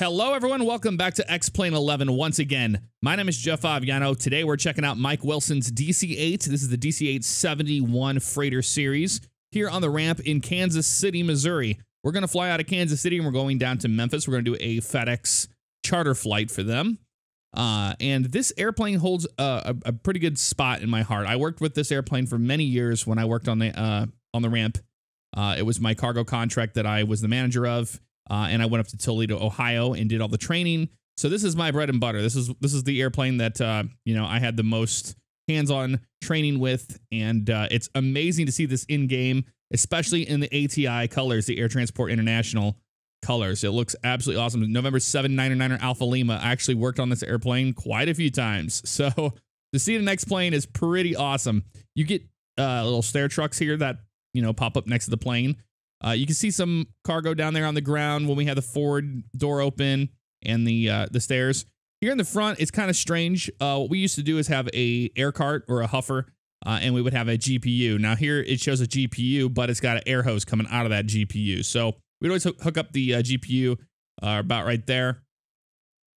Hello, everyone. Welcome back to X Plane 11 once again. My name is Jeff Favignano. Today, we're checking out Mike Wilson's DC 8. This is the DC 871 Freighter Series here on the ramp in Kansas City, Missouri. We're going to fly out of Kansas City and we're going down to Memphis. We're going to do a FedEx charter flight for them. Uh, and this airplane holds a, a, a, pretty good spot in my heart. I worked with this airplane for many years when I worked on the uh, on the ramp. Uh, it was my cargo contract that I was the manager of uh, and I went up to Toledo, Ohio, and did all the training. So this is my bread and butter. This is this is the airplane that uh, you know I had the most hands-on training with, and uh, it's amazing to see this in game, especially in the ATI colors, the Air Transport International colors. It looks absolutely awesome. November 799er Alpha Lima. I actually worked on this airplane quite a few times, so to see the next plane is pretty awesome. You get uh, little stair trucks here that you know pop up next to the plane. Uh, you can see some cargo down there on the ground when we had the forward door open and the uh, the stairs. Here in the front, it's kind of strange. Uh, what we used to do is have a air cart or a huffer, uh, and we would have a GPU. Now here it shows a GPU, but it's got an air hose coming out of that GPU. So we'd always hook up the uh, GPU uh, about right there.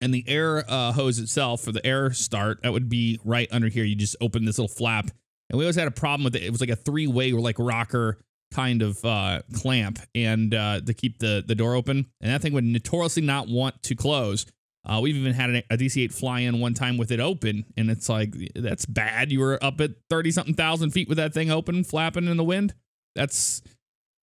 And the air hose itself for the air start, that would be right under here. You just open this little flap. And we always had a problem with it. It was like a three-way or like rocker kind of uh, clamp and uh, to keep the, the door open. And that thing would notoriously not want to close. Uh, we've even had a, a DC-8 fly in one time with it open, and it's like that's bad. You were up at thirty something thousand feet with that thing open, flapping in the wind. That's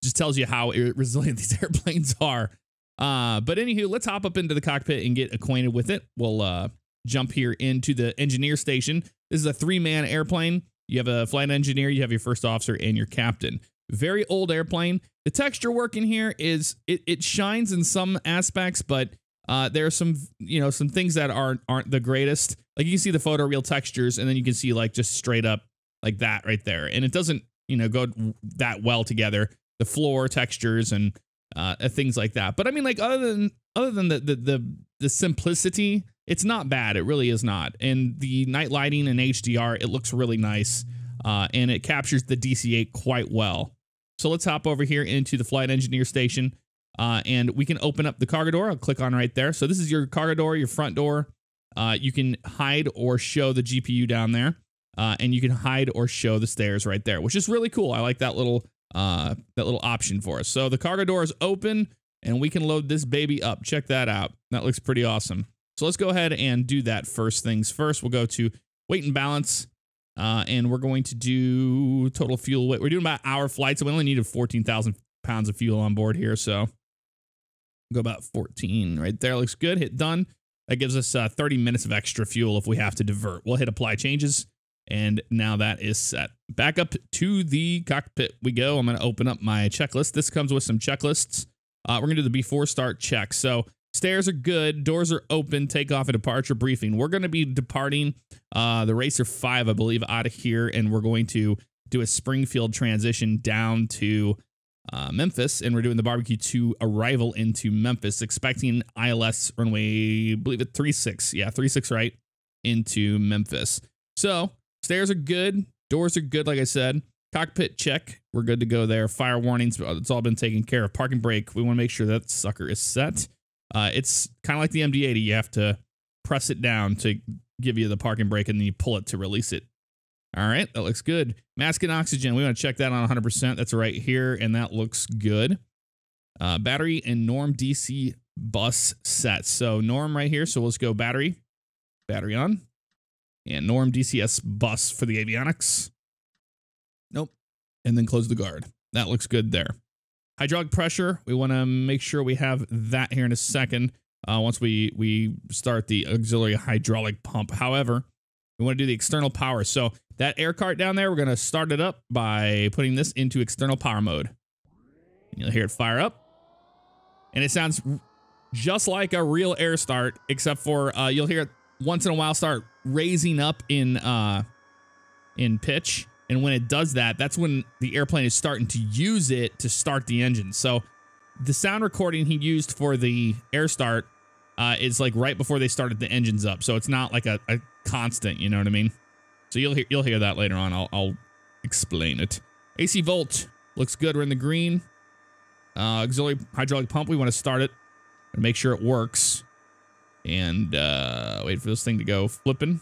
just tells you how resilient these airplanes are. Uh, but anywho, let's hop up into the cockpit and get acquainted with it. We'll uh, jump here into the engineer station. This is a three-man airplane. You have a flight engineer, you have your first officer, and your captain. Very old airplane. The texture work in here is it, it shines in some aspects, but uh, there are some you know some things that aren't aren't the greatest. Like you can see the photo real textures, and then you can see like just straight up like that right there, and it doesn't you know go that well together. The floor textures and uh, things like that. But I mean, like other than other than the the the, the simplicity, it's not bad. It really is not. And the night lighting and HDR, it looks really nice uh, and it captures the DC-8 quite well. So let's hop over here into the flight engineer station, uh, and we can open up the cargo door. I'll click on right there. So this is your cargo door, your front door. Uh, you can hide or show the GPU down there, uh, and you can hide or show the stairs right there, which is really cool. I like that little uh, that little option for us. So the cargo door is open, and we can load this baby up. Check that out. That looks pretty awesome. So let's go ahead and do that first things first. We'll go to weight and balance. Uh, and we're going to do total fuel weight. We're doing about hour flights. So we only needed 14,000 pounds of fuel on board here. So go about 14 right there. Looks good. Hit done. That gives us uh, 30 minutes of extra fuel if we have to divert. We'll hit apply changes. And now that is set. Back up to the cockpit we go. I'm going to open up my checklist. This comes with some checklists. Uh, we're going to do the before start check. So Stairs are good. Doors are open. Takeoff and departure briefing. We're going to be departing uh, the Racer 5, I believe, out of here, and we're going to do a Springfield transition down to uh, Memphis, and we're doing the barbecue 2 arrival into Memphis, expecting ILS runway, I believe it 36. Yeah, 36 right into Memphis. So stairs are good. Doors are good, like I said. Cockpit check. We're good to go there. Fire warnings. It's all been taken care of. Parking brake. We want to make sure that sucker is set. Uh, it's kind of like the MD-80. You have to press it down to give you the parking brake, and then you pull it to release it. All right, that looks good. Mask and oxygen. We want to check that on 100%. That's right here, and that looks good. Uh, battery and norm DC bus set. So norm right here. So let's go battery, battery on, and norm DCS bus for the avionics. Nope. And then close the guard. That looks good there. Hydraulic pressure, we want to make sure we have that here in a second uh, once we, we start the auxiliary hydraulic pump. However, we want to do the external power. So that air cart down there, we're going to start it up by putting this into external power mode. You'll hear it fire up. And it sounds just like a real air start, except for uh, you'll hear it once in a while start raising up in uh, in pitch. And when it does that, that's when the airplane is starting to use it to start the engine. So the sound recording he used for the air start uh, is like right before they started the engines up. So it's not like a, a constant, you know what I mean? So you'll hear, you'll hear that later on. I'll, I'll explain it. AC volt looks good. We're in the green. Uh, auxiliary hydraulic pump. We want to start it and make sure it works. And uh, wait for this thing to go flipping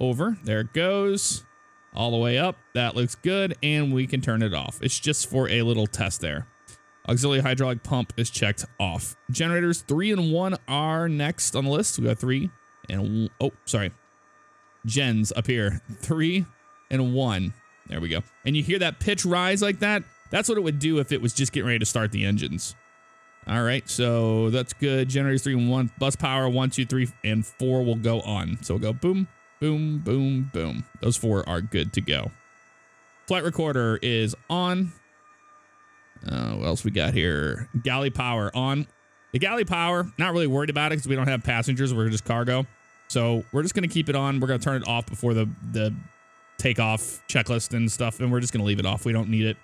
over. There it goes. All the way up. That looks good. And we can turn it off. It's just for a little test there. Auxiliary hydraulic pump is checked off. Generators three and one are next on the list. We got three and oh, sorry. Gens up here. Three and one. There we go. And you hear that pitch rise like that? That's what it would do if it was just getting ready to start the engines. All right, so that's good. Generators three and one. Bus power one, two, three, and four will go on. So we'll go boom, boom, boom, boom. Those four are good to go. Flight recorder is on. Uh, what else we got here? Galley power on. The galley power, not really worried about it because we don't have passengers. We're just cargo. So we're just going to keep it on. We're going to turn it off before the, the takeoff checklist and stuff. And we're just going to leave it off. We don't need it.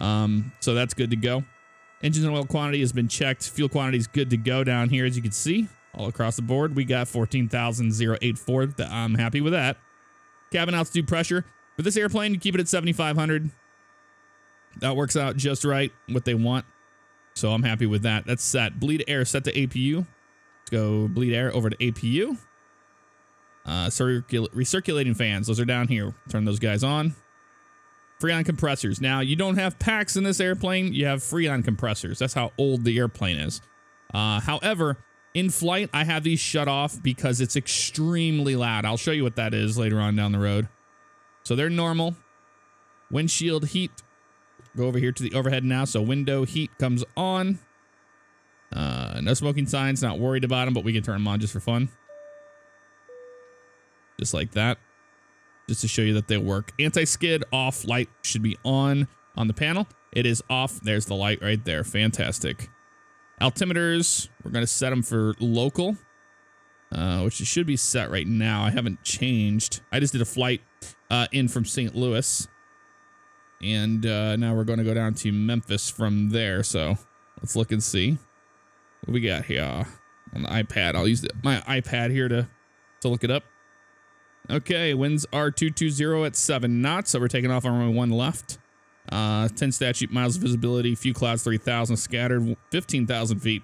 Um, so that's good to go. Engine oil quantity has been checked. Fuel quantity is good to go down here, as you can see, all across the board. We got 14,084. I'm happy with that. Cabin altitude pressure. For this airplane, you keep it at 7,500. That works out just right, what they want. So I'm happy with that. That's set. Bleed air set to APU. Let's go bleed air over to APU. Uh, circul recirculating fans. Those are down here. Turn those guys on. Freon compressors. Now, you don't have packs in this airplane. You have Freon compressors. That's how old the airplane is. Uh, however, in flight, I have these shut off because it's extremely loud. I'll show you what that is later on down the road. So they're normal. Windshield heat Go over here to the overhead now. So window heat comes on. Uh, no smoking signs. Not worried about them, but we can turn them on just for fun. Just like that. Just to show you that they work. Anti-skid off light should be on on the panel. It is off. There's the light right there. Fantastic. Altimeters, we're going to set them for local, uh, which should be set right now. I haven't changed. I just did a flight uh, in from St. Louis. And uh, now we're going to go down to Memphis from there. So let's look and see what we got here on the iPad. I'll use the, my iPad here to, to look it up. Okay, winds are 220 at 7 knots. So we're taking off on runway 1 left. Uh, 10 statute miles of visibility, few clouds 3,000 scattered, 15,000 feet.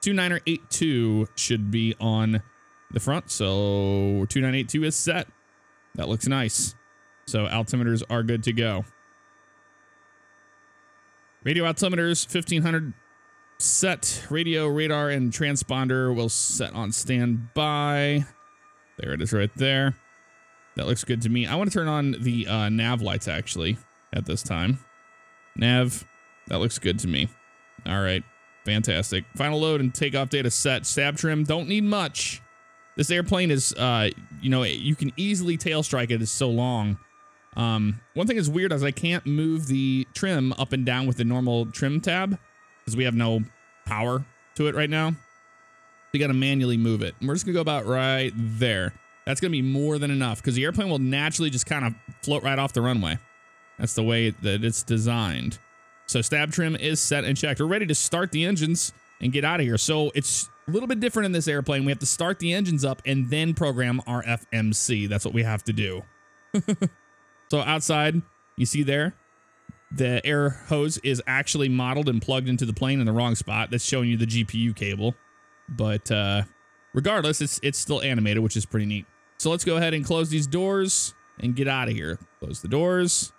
2982 should be on the front. So 2982 is set. That looks nice. So altimeters are good to go. Radio altimeters 1500 set. Radio, radar, and transponder will set on standby. There it is right there. That looks good to me. I want to turn on the uh, nav lights actually at this time. Nav, that looks good to me. All right, fantastic. Final load and takeoff data set. Stab trim, don't need much. This airplane is, uh, you know, you can easily tail strike it. It's so long. Um, one thing that's weird is I can't move the trim up and down with the normal trim tab because we have no power to it right now. You got to manually move it. And we're just going to go about right there. That's going to be more than enough because the airplane will naturally just kind of float right off the runway. That's the way that it's designed. So stab trim is set and checked. We're ready to start the engines and get out of here. So it's a little bit different in this airplane. We have to start the engines up and then program our FMC. That's what we have to do. So outside, you see there, the air hose is actually modeled and plugged into the plane in the wrong spot. That's showing you the GPU cable. But uh, regardless, it's it's still animated, which is pretty neat. So let's go ahead and close these doors and get out of here. Close the doors.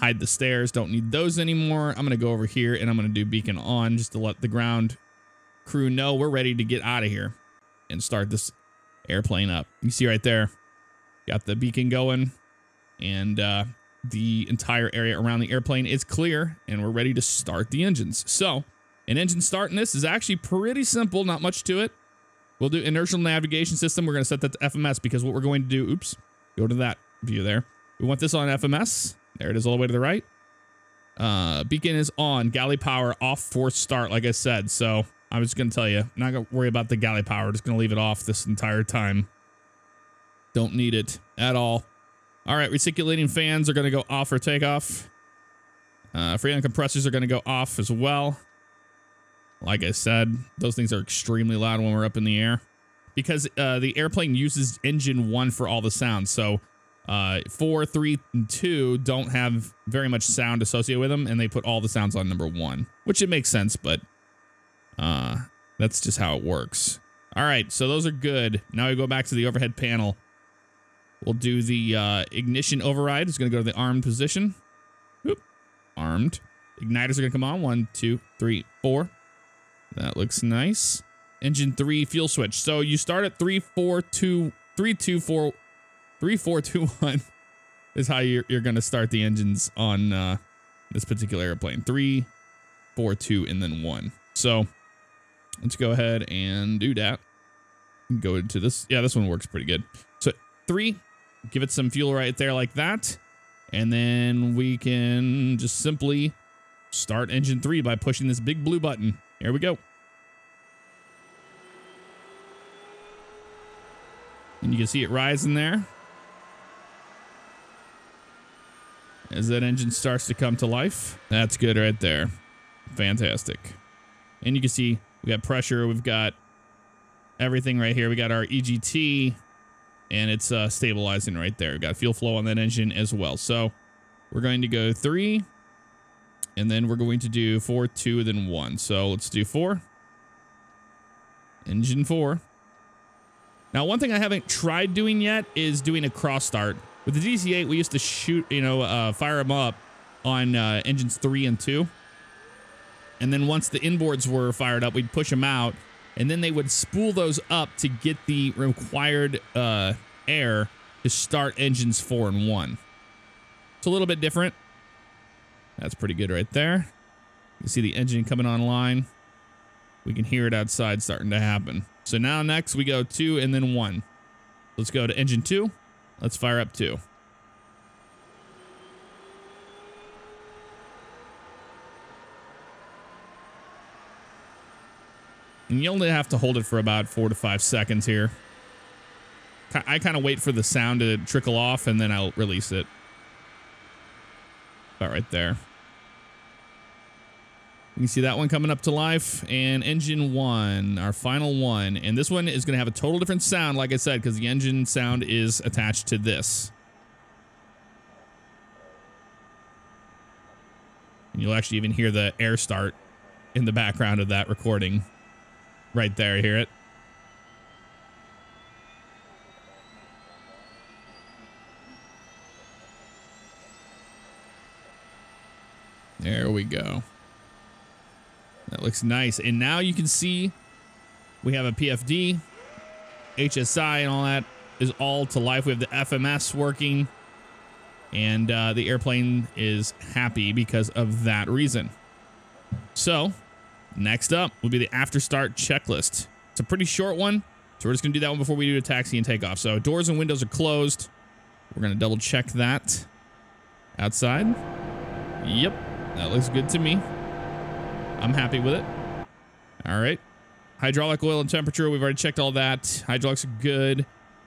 Hide the stairs. Don't need those anymore. I'm going to go over here and I'm going to do beacon on just to let the ground crew know we're ready to get out of here and start this airplane up. You see right there, Got the beacon going and uh, the entire area around the airplane is clear and we're ready to start the engines. So an engine start in this is actually pretty simple, not much to it. We'll do inertial navigation system. We're going to set that to FMS because what we're going to do, oops, go to that view there. We want this on FMS. There it is all the way to the right. Uh, beacon is on, galley power off for start, like I said. So I was just going to tell you, I'm not going to worry about the galley power. Just going to leave it off this entire time. Don't need it at all. All right, recirculating fans are going to go off for takeoff. Uh, Freon compressors are going to go off as well. Like I said, those things are extremely loud when we're up in the air because uh, the airplane uses engine one for all the sounds. So uh, four, three, and two don't have very much sound associated with them, and they put all the sounds on number one, which it makes sense, but uh, That's just how it works. All right, so those are good. Now we go back to the overhead panel. We'll do the uh, ignition override. It's going to go to the armed position. Oop, armed. Igniters are going to come on. One, two, three, four. That looks nice. Engine three fuel switch. So you start at three, four, two, three, two, four, three, four, two, one is how you're, you're going to start the engines on uh, this particular airplane. Three, four, two, and then one. So let's go ahead and do that. Go into this. Yeah, this one works pretty good. So three, give it some fuel right there like that. And then we can just simply start engine three by pushing this big blue button. Here we go. And you can see it rising there. As that engine starts to come to life. That's good right there. Fantastic. And you can see we got pressure. We've got everything right here. We got our EGT and it's uh, stabilizing right there. We've got fuel flow on that engine as well. So we're going to go three and then we're going to do four, two, then one. So let's do four. Engine four. Now, one thing I haven't tried doing yet is doing a cross start. With the DC-8, we used to shoot, you know, uh, fire them up on uh, engines three and two. And then once the inboards were fired up, we'd push them out. And then they would spool those up to get the required uh, air to start engines four and one. It's a little bit different. That's pretty good right there. You see the engine coming online. We can hear it outside starting to happen. So now next we go two and then one. Let's go to engine two. Let's fire up two. And you only have to hold it for about four to five seconds here. I kind of wait for the sound to trickle off and then I'll release it. About right there. You can see that one coming up to life and engine one, our final one. And this one is going to have a total different sound, like I said, because the engine sound is attached to this. And you'll actually even hear the air start in the background of that recording. Right there, hear it? There we go. That looks nice. And now you can see we have a PFD, HSI, and all that is all to life. We have the FMS working, and uh, the airplane is happy because of that reason. So, next up will be the after start checklist. It's a pretty short one, so we're just to do that one before we do a taxi and takeoff. So, doors and windows are closed. We're going to double check that outside. Yep, that looks good to me. I'm happy with it. All right. Hydraulic oil and temperature. We've already checked all that. Hydraulics are good.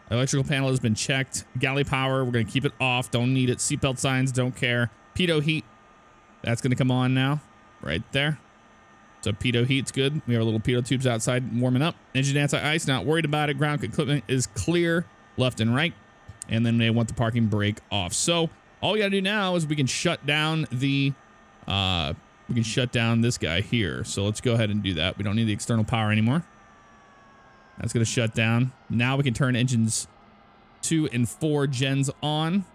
Electrical panel has been checked. Galley power. We're going to keep it off. Don't need it. Seatbelt signs. Don't care. Pitot heat. That's going to come on now. Right there. So pitot heat's good. We have our little pitot tubes outside warming up. Engine anti-ice. Not worried about it. Ground equipment is clear left and right. And then they want the parking brake off. So all we got to do now is we can shut down the uh, we can shut down this guy here. So let's go ahead and do that. We don't need the external power anymore. That's going to shut down. Now we can turn engines two and four gens on.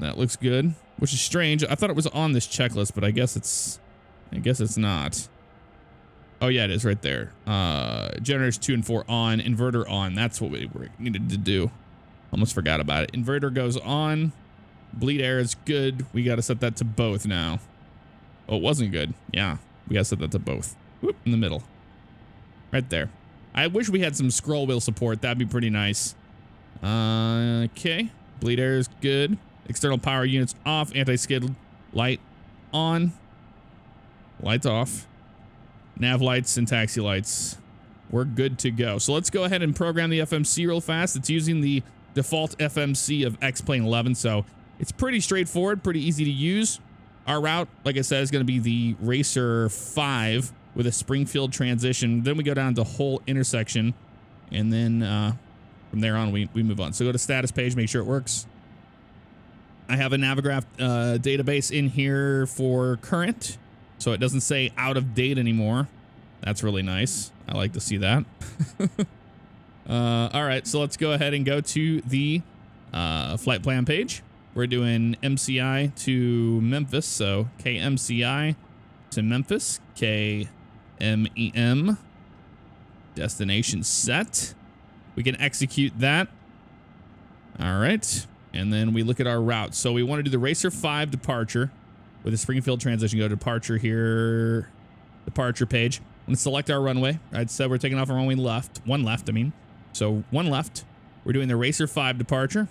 That looks good, which is strange. I thought it was on this checklist, but I guess it's, I guess it's not. Oh yeah, it is right there. Uh, generators two and four on, inverter on. That's what we needed to do. Almost forgot about it. Inverter goes on. Bleed air is good. We got to set that to both now. Oh, it wasn't good. Yeah, we gotta set that to both. Whoop, in the middle. Right there. I wish we had some scroll wheel support. That'd be pretty nice. Uh, okay. Bleed air is good. External power units off. Anti-skid light on. Lights off. Nav lights and taxi lights. We're good to go. So let's go ahead and program the FMC real fast. It's using the default FMC of X-Plane 11, so it's pretty straightforward, pretty easy to use. Our route, like I said, is going to be the Racer 5 with a Springfield transition. Then we go down to whole intersection. And then uh, from there on, we, we move on. So go to status page, make sure it works. I have a Navigraph uh, database in here for current. So it doesn't say out of date anymore. That's really nice. I like to see that. uh, all right, so let's go ahead and go to the uh, flight plan page. We're doing MCI to Memphis, so KMCI to Memphis, KMEM, destination set. We can execute that. All right, and then we look at our route. So we want to do the Racer 5 departure with a Springfield transition. Go to departure here, departure page. I'm going to select our runway. I said we're taking off our runway left, one left, I mean. So one left. We're doing the Racer 5 departure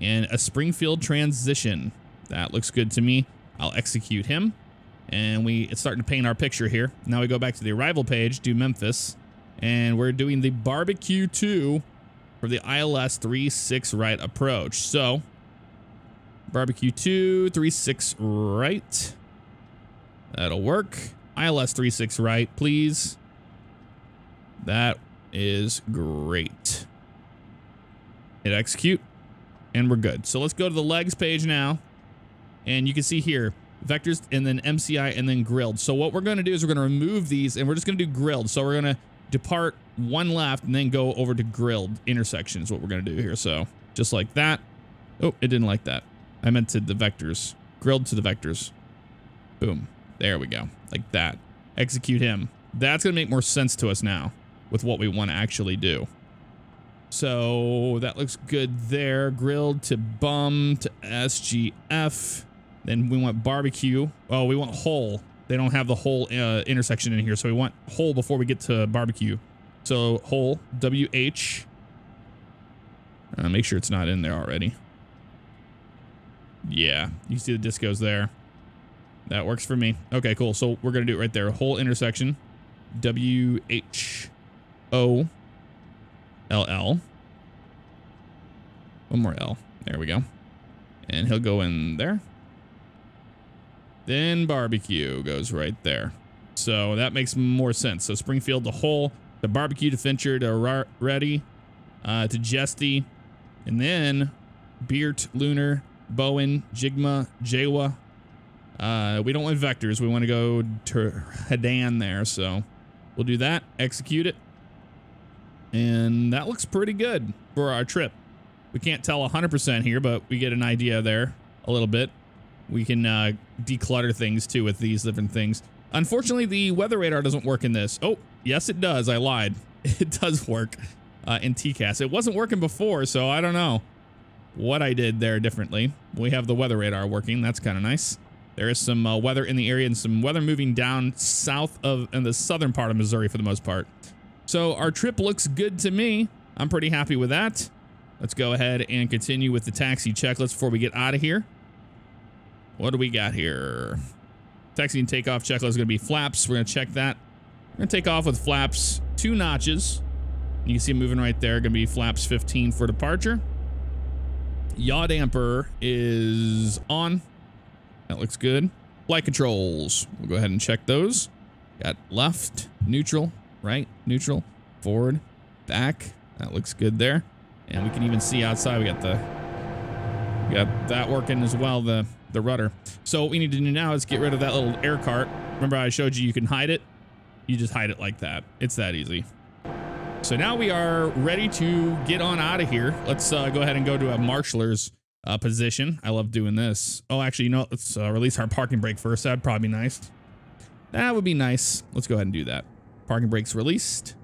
and a Springfield transition. That looks good to me. I'll execute him. And we it's starting to paint our picture here. Now we go back to the arrival page, do Memphis, and we're doing the barbecue 2 for the ILS 36 right approach. So barbecue 2, 36 right. That'll work. ILS 36 right, please. That is great. Hit execute and we're good. So let's go to the legs page now. And you can see here, vectors and then MCI and then grilled. So what we're going to do is we're going to remove these and we're just going to do grilled. So we're going to depart one left and then go over to grilled intersection is what we're going to do here. So just like that. Oh, it didn't like that. I meant to the vectors. Grilled to the vectors. Boom. There we go. Like that. Execute him. That's going to make more sense to us now with what we want to actually do. So that looks good there. Grilled to bum to SGF. Then we want barbecue. Oh, we want whole. They don't have the whole uh, intersection in here. So we want whole before we get to barbecue. So whole, WH. Uh, make sure it's not in there already. Yeah, you see the discos there. That works for me. Okay, cool. So we're going to do it right there. Whole intersection. W-H-O LL. One more L. There we go. And he'll go in there. Then barbecue goes right there. So that makes more sense. So Springfield to whole, the barbecue to Fincher to ready, uh, to Jesty, and then Beert, Lunar, Bowen, Jigma, Jawa. Uh, we don't want vectors. We want to go to Hadan there. So we'll do that, execute it. And that looks pretty good for our trip. We can't tell 100% here, but we get an idea there a little bit. We can uh, declutter things too with these different things. Unfortunately, the weather radar doesn't work in this. Oh, yes, it does. I lied. It does work uh, in TCAS. It wasn't working before, so I don't know what I did there differently. We have the weather radar working. That's kind of nice. There is some uh, weather in the area and some weather moving down south of in the southern part of Missouri for the most part. So our trip looks good to me. I'm pretty happy with that. Let's go ahead and continue with the taxi checklist before we get out of here. What do we got here? Taxi and takeoff checklist is going to be flaps. We're going to check that. We're going to take off with flaps two notches. You can see moving right there. Going to be flaps 15 for departure. Yaw damper is on. That looks good. Flight controls. We'll go ahead and check those. Got left, neutral, right, neutral, forward, back. That looks good there. And we can even see outside. We got the we got that working as well, the the rudder. So what we need to do now is get rid of that little air cart. Remember I showed you you can hide it? You just hide it like that. It's that easy. So now we are ready to get on out of here. Let's uh, go ahead and go to a marshaller's uh, position. I love doing this. Oh, actually, you know, let's uh, release our parking brake first. That'd probably be nice. That would be nice. Let's go ahead and do that. Parking brakes released.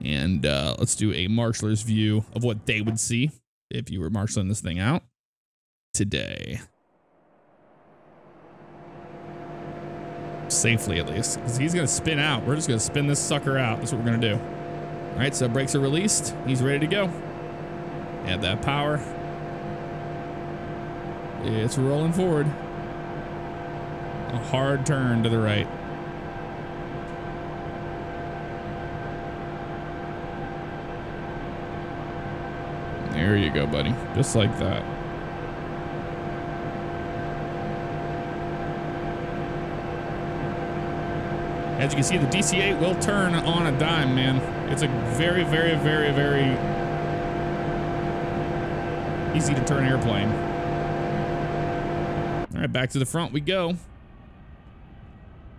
And uh, let's do a marshaller's view of what they would see if you were marshaling this thing out today. Safely, at least. Because he's going to spin out. We're just going to spin this sucker out. That's what we're going to do. All right, so brakes are released. He's ready to go. Add that power. It's rolling forward. A hard turn to the right. There you go, buddy. Just like that. As you can see, the DC-8 will turn on a dime, man. It's a very, very, very, very easy to turn airplane. All right, back to the front we go.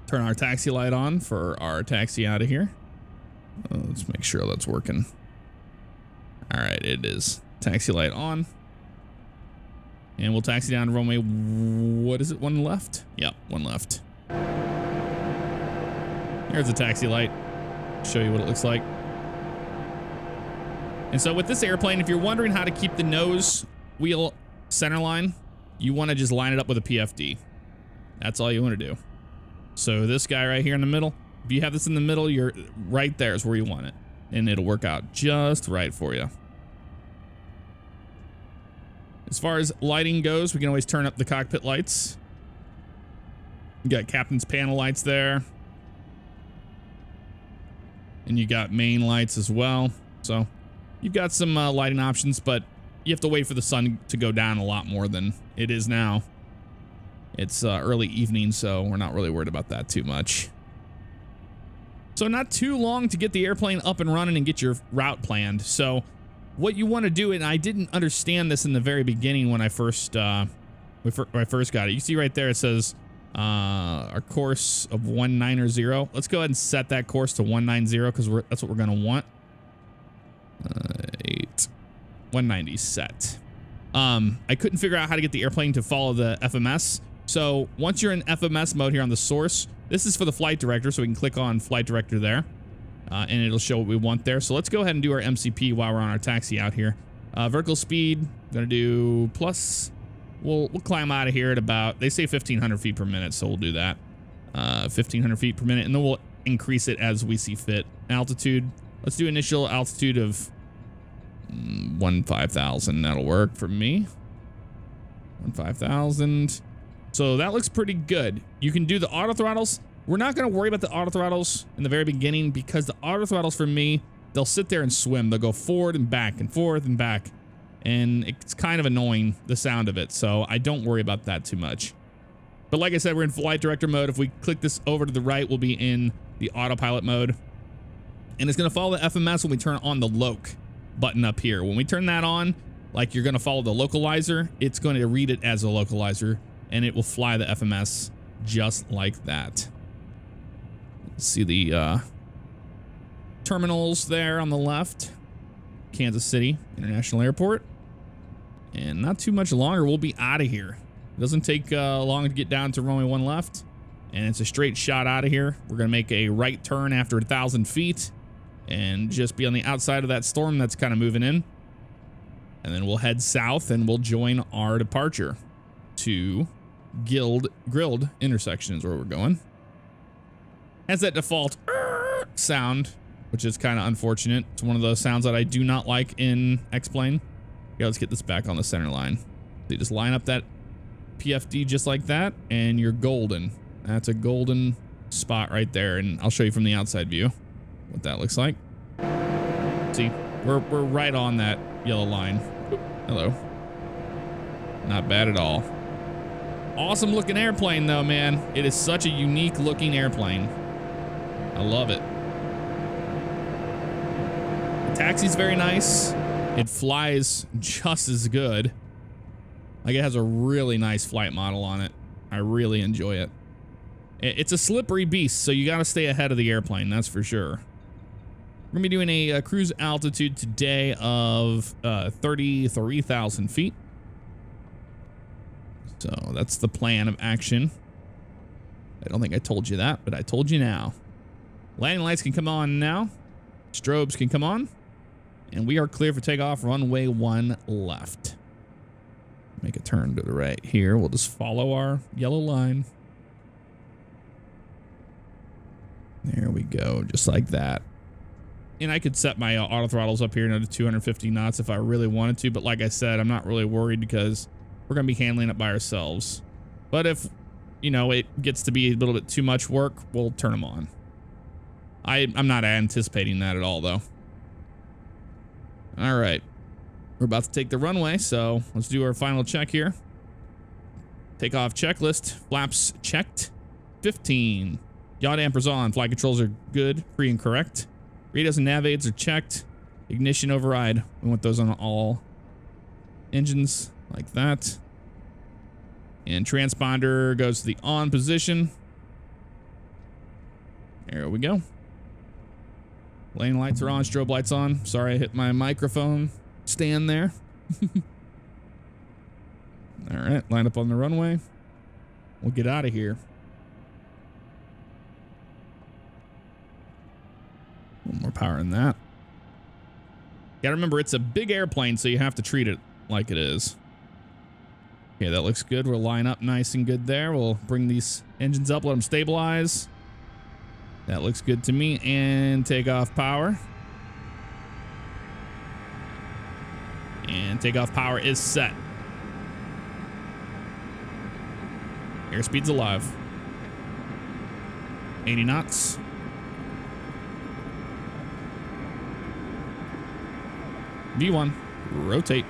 turn our taxi light on for our taxi out of here. Uh, let's make sure that's working. All right, it is. Taxi light on. And we'll taxi down runway, what is it, one left? Yep, one left. Here's a taxi light. Show you what it looks like. And so with this airplane, if you're wondering how to keep the nose wheel center line, you want to just line it up with a PFD. That's all you want to do. So this guy right here in the middle, if you have this in the middle, you're right there is where you want it. And it'll work out just right for you. As far as lighting goes, we can always turn up the cockpit lights. You got captain's panel lights there. And you got main lights as well. So you've got some uh, lighting options, but you have to wait for the sun to go down a lot more than it is now. It's uh, early evening, so we're not really worried about that too much. So not too long to get the airplane up and running and get your route planned. So what you want to do, and I didn't understand this in the very beginning when I first uh, when I first got it. You see right there, it says uh, our course of 190. Let's go ahead and set that course to 190 because that's what we're going to want. Uh, 8. 190 set. Um, I couldn't figure out how to get the airplane to follow the FMS. So once you're in FMS mode here on the source, this is for the flight director, so we can click on flight director there. Uh, and it'll show what we want there. So let's go ahead and do our MCP while we're on our taxi out here. Uh, vertical speed, gonna do plus. We'll we'll climb out of here at about they say 1500 feet per minute, so we'll do that. Uh, 1500 feet per minute, and then we'll increase it as we see fit. Altitude, let's do initial altitude of mm, one five thousand. That'll work for me. One five thousand. So that looks pretty good. You can do the auto throttles. We're not going to worry about the auto throttles in the very beginning because the auto throttles for me, they'll sit there and swim. They'll go forward and back and forth and back. And it's kind of annoying, the sound of it. So I don't worry about that too much. But like I said, we're in flight director mode. If we click this over to the right, we'll be in the autopilot mode. And it's going to follow the FMS when we turn on the LOC button up here. When we turn that on, like you're going to follow the localizer, it's going to read it as a localizer and it will fly the FMS just like that. See the uh, terminals there on the left. Kansas City International Airport. And not too much longer, we'll be out of here. It doesn't take uh, long to get down to runway one left. And it's a straight shot out of here. We're going to make a right turn after a thousand feet and just be on the outside of that storm that's kind of moving in. And then we'll head south and we'll join our departure to Guild Grilled intersection is where we're going. Has that default sound, which is kind of unfortunate. It's one of those sounds that I do not like in X-Plane. Yeah, let's get this back on the center line. So you just line up that PFD just like that, and you're golden. That's a golden spot right there, and I'll show you from the outside view what that looks like. See, we're, we're right on that yellow line. Hello. Not bad at all. Awesome looking airplane though, man. It is such a unique looking airplane. I love it. The taxi's very nice. It flies just as good. Like it has a really nice flight model on it. I really enjoy it. It's a slippery beast, so you got to stay ahead of the airplane, that's for sure. We're going to be doing a, a, cruise altitude today of uh, 33,000 feet. So that's the plan of action. I don't think I told you that, but I told you now. Landing lights can come on now. Strobes can come on. And we are clear for takeoff. Runway one left. Make a turn to the right here. We'll just follow our yellow line. There we go. Just like that. And I could set my uh, auto throttles up here to 250 knots if I really wanted to. But like I said, I'm not really worried because we're going to be handling it by ourselves. But if, you know, it gets to be a little bit too much work, we'll turn them on. I, I'm not anticipating that at all, though. All right. We're about to take the runway, so let's do our final check here. Takeoff checklist. Flaps checked. 15. Yaw dampers on. Flight controls are good, free and correct. Radars and nav aids are checked. Ignition override. We want those on all engines like that. And transponder goes to the on position. There we go. Lane lights are on, strobe lights on. Sorry I hit my microphone stand there. All right, line up on the runway. We'll get out of here. One more power in that. Gotta remember, it's a big airplane, so you have to treat it like it is. Okay, that looks good. We'll line up nice and good there. We'll bring these engines up, let them stabilize. That looks good to me. And take off power. And takeoff power is set. Airspeed's alive. 80 knots. V1, rotate.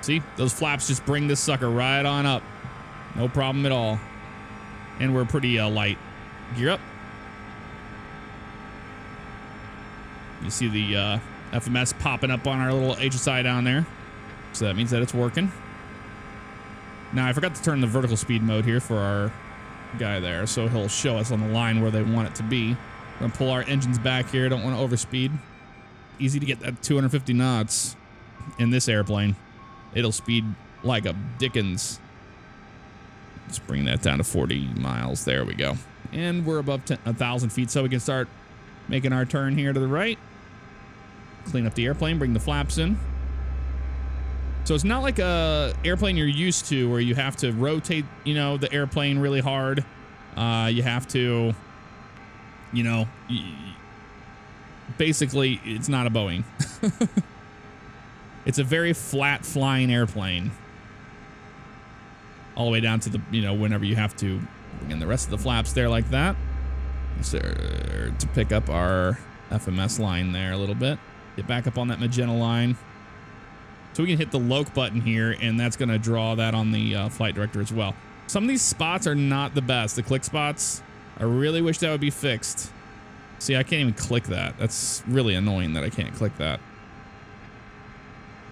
See, those flaps just bring this sucker right on up. No problem at all. And we're pretty uh, light. Gear up. You see the uh, FMS popping up on our little HSI down there. So that means that it's working. Now, I forgot to turn the vertical speed mode here for our guy there, so he'll show us on the line where they want it to be. We're to pull our engines back here. Don't want to overspeed. Easy to get that 250 knots in this airplane. It'll speed like a Dickens. Let's bring that down to 40 miles. There we go. And we're above 1,000 feet, so we can start making our turn here to the right. Clean up the airplane, bring the flaps in. So it's not like a airplane you're used to where you have to rotate, you know, the airplane really hard. Uh, you have to, you know, basically it's not a Boeing. it's a very flat flying airplane. All the way down to the, you know, whenever you have to bring in the rest of the flaps there like that. So, to pick up our FMS line there a little bit. Get back up on that magenta line. So we can hit the loc button here, and that's going to draw that on the uh, flight director as well. Some of these spots are not the best. The click spots, I really wish that would be fixed. See, I can't even click that. That's really annoying that I can't click that.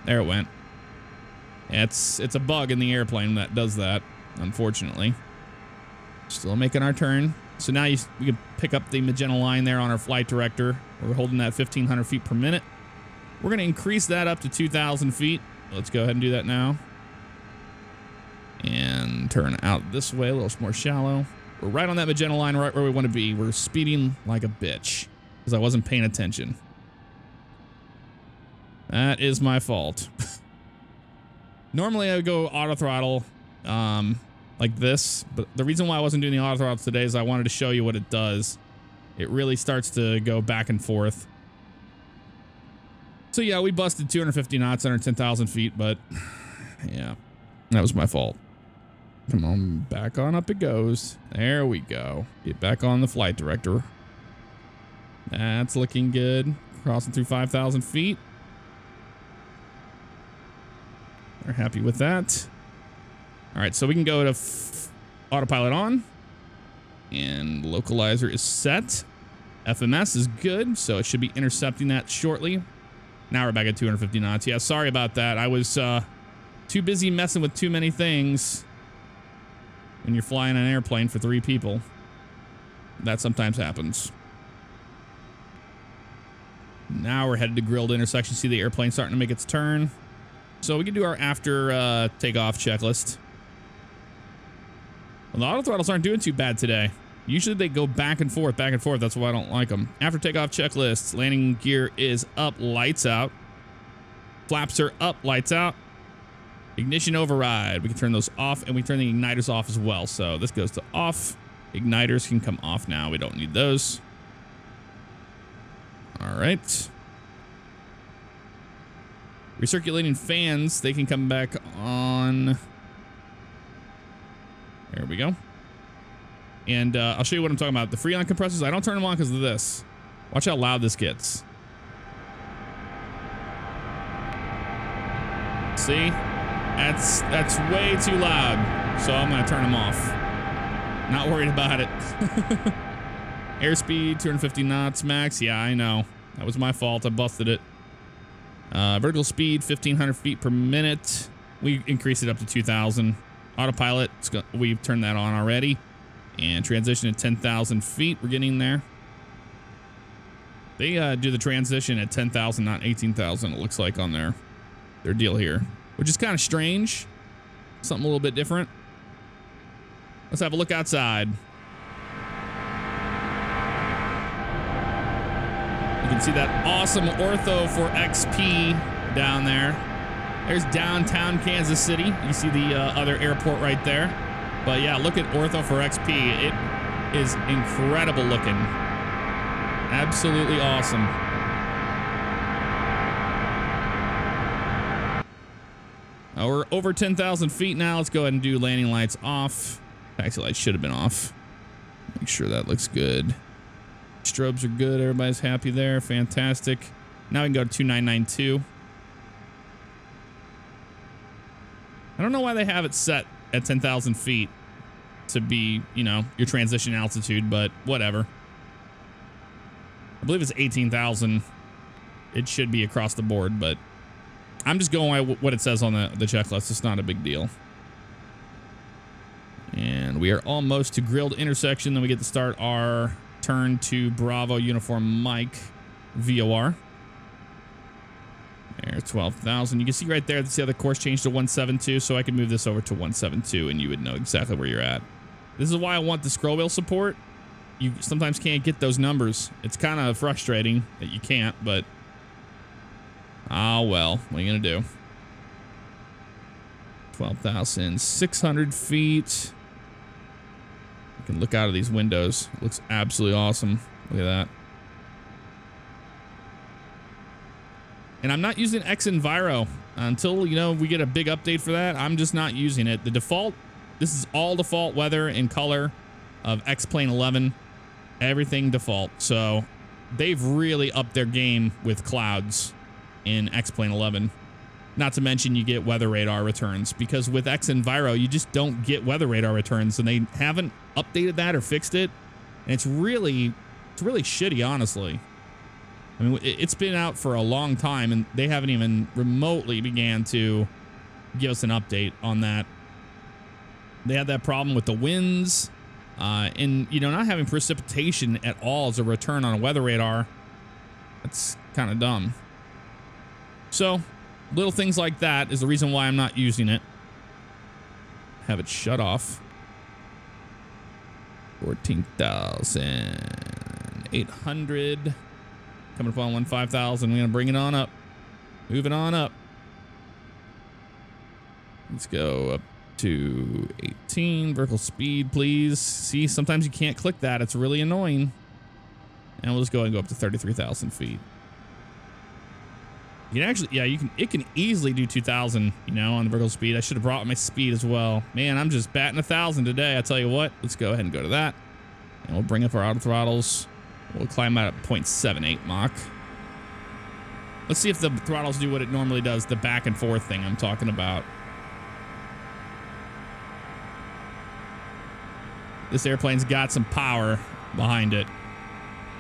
There it went. it's, it's a bug in the airplane that does that, unfortunately. Still making our turn. So now you, we can pick up the magenta line there on our flight director. We're holding that 1,500 feet per minute. We're going to increase that up to 2,000 feet. Let's go ahead and do that now. And turn out this way, a little more shallow. We're right on that magenta line, right where we want to be. We're speeding like a bitch because I wasn't paying attention. That is my fault. Normally I would go auto throttle. Um, like this. But the reason why I wasn't doing the auto throttle today is I wanted to show you what it does. It really starts to go back and forth. So yeah, we busted 250 knots under 10,000 feet, but yeah, that was my fault. Come on, back on up it goes. There we go. Get back on the flight director. That's looking good. Crossing through 5,000 feet. They're happy with that. All right, so we can go to autopilot on. And localizer is set. FMS is good, so it should be intercepting that shortly. Now we're back at 250 knots. Yeah, sorry about that. I was uh, too busy messing with too many things when you're flying an airplane for three people. That sometimes happens. Now we're headed to grilled intersection. See the airplane starting to make its turn. So we can do our after uh, takeoff checklist. Well, the auto throttles aren't doing too bad today. Usually they go back and forth, back and forth. That's why I don't like them. After takeoff checklists, landing gear is up, lights out. Flaps are up, lights out. Ignition override. We can turn those off and we turn the igniters off as well. So this goes to off. Igniters can come off now. We don't need those. All right. Recirculating fans, they can come back on. There we go. And uh, I'll show you what I'm talking about. The Freon compressors, I don't turn them on because of this. Watch how loud this gets. See? That's that's way too loud. So I'm going to turn them off. Not worried about it. Airspeed, 250 knots max. Yeah, I know. That was my fault. I busted it. Uh, vertical speed, 1,500 feet per minute. We increased it up to 2,000. Autopilot, we've turned that on already. And transition at 10,000 feet. We're getting there. They uh, do the transition at 10,000, not 18,000, it looks like on their, their deal here, which is kind of strange. Something a little bit different. Let's have a look outside. You can see that awesome Ortho4XP down there. There's downtown Kansas City. You see the uh, other airport right there. But yeah, look at Ortho4XP. It is incredible looking. Absolutely awesome. Uh, we're over 10,000 feet now. Let's go ahead and do landing lights off. Taxi lights should have been off. Make sure that looks good. Strobes are good. Everybody's happy there. Fantastic. Now we can go to 2992. I don't know why they have it set at 10,000 feet to be, you know, your transition altitude, but whatever. I believe it's 18,000. It should be across the board, but I'm just going by what it says on the, the checklist. It's not a big deal. And we are almost to grilled intersection. Then we get to start our turn to Bravo Uniform Mike VOR. There, 12,000. You can see right there, that's the other course changed to 172, so I can move this over to 172 and you would know exactly where you're at. This is why I want the scroll wheel support. You sometimes can't get those numbers. It's kind of frustrating that you can't, but... Ah, well. What are you going to do? 12,600 feet. You can look out of these windows. It looks absolutely awesome. Look at that. And I'm not using xEnviro until, you know, we get a big update for that. I'm just not using it. The default, this is all default weather and color of X-Plane 11. Everything default. So they've really upped their game with clouds in X-Plane 11. Not to mention you get weather radar returns because with xEnviro, you just don't get weather radar returns and they haven't updated that or fixed it. And it's really, it's really shitty, honestly. I mean, it's been out for a long time and they haven't even remotely began to give us an update on that. They had that problem with the winds uh, and, you know, not having precipitation at all as a return on a weather radar. That's kind of dumb. So, little things like that is the reason why I'm not using it. Have it shut off. 14,800. Coming one 5,000. We're going to bring it on up. Moving on up. Let's go up to 18. Vertical speed, please. See, sometimes you can't click that. It's really annoying. And we'll just go and go up to 33,000 feet. You can actually, yeah, you can, it can easily do 2000, you know, on the vertical speed. I should have brought my speed as well. Man, I'm just batting a thousand today. I tell you what, let's go ahead and go to that. And we'll bring up our auto throttles. We'll climb out at 0.78 Mach. Let's see if the throttles do what it normally does, the back and forth thing I'm talking about. This airplane's got some power behind it.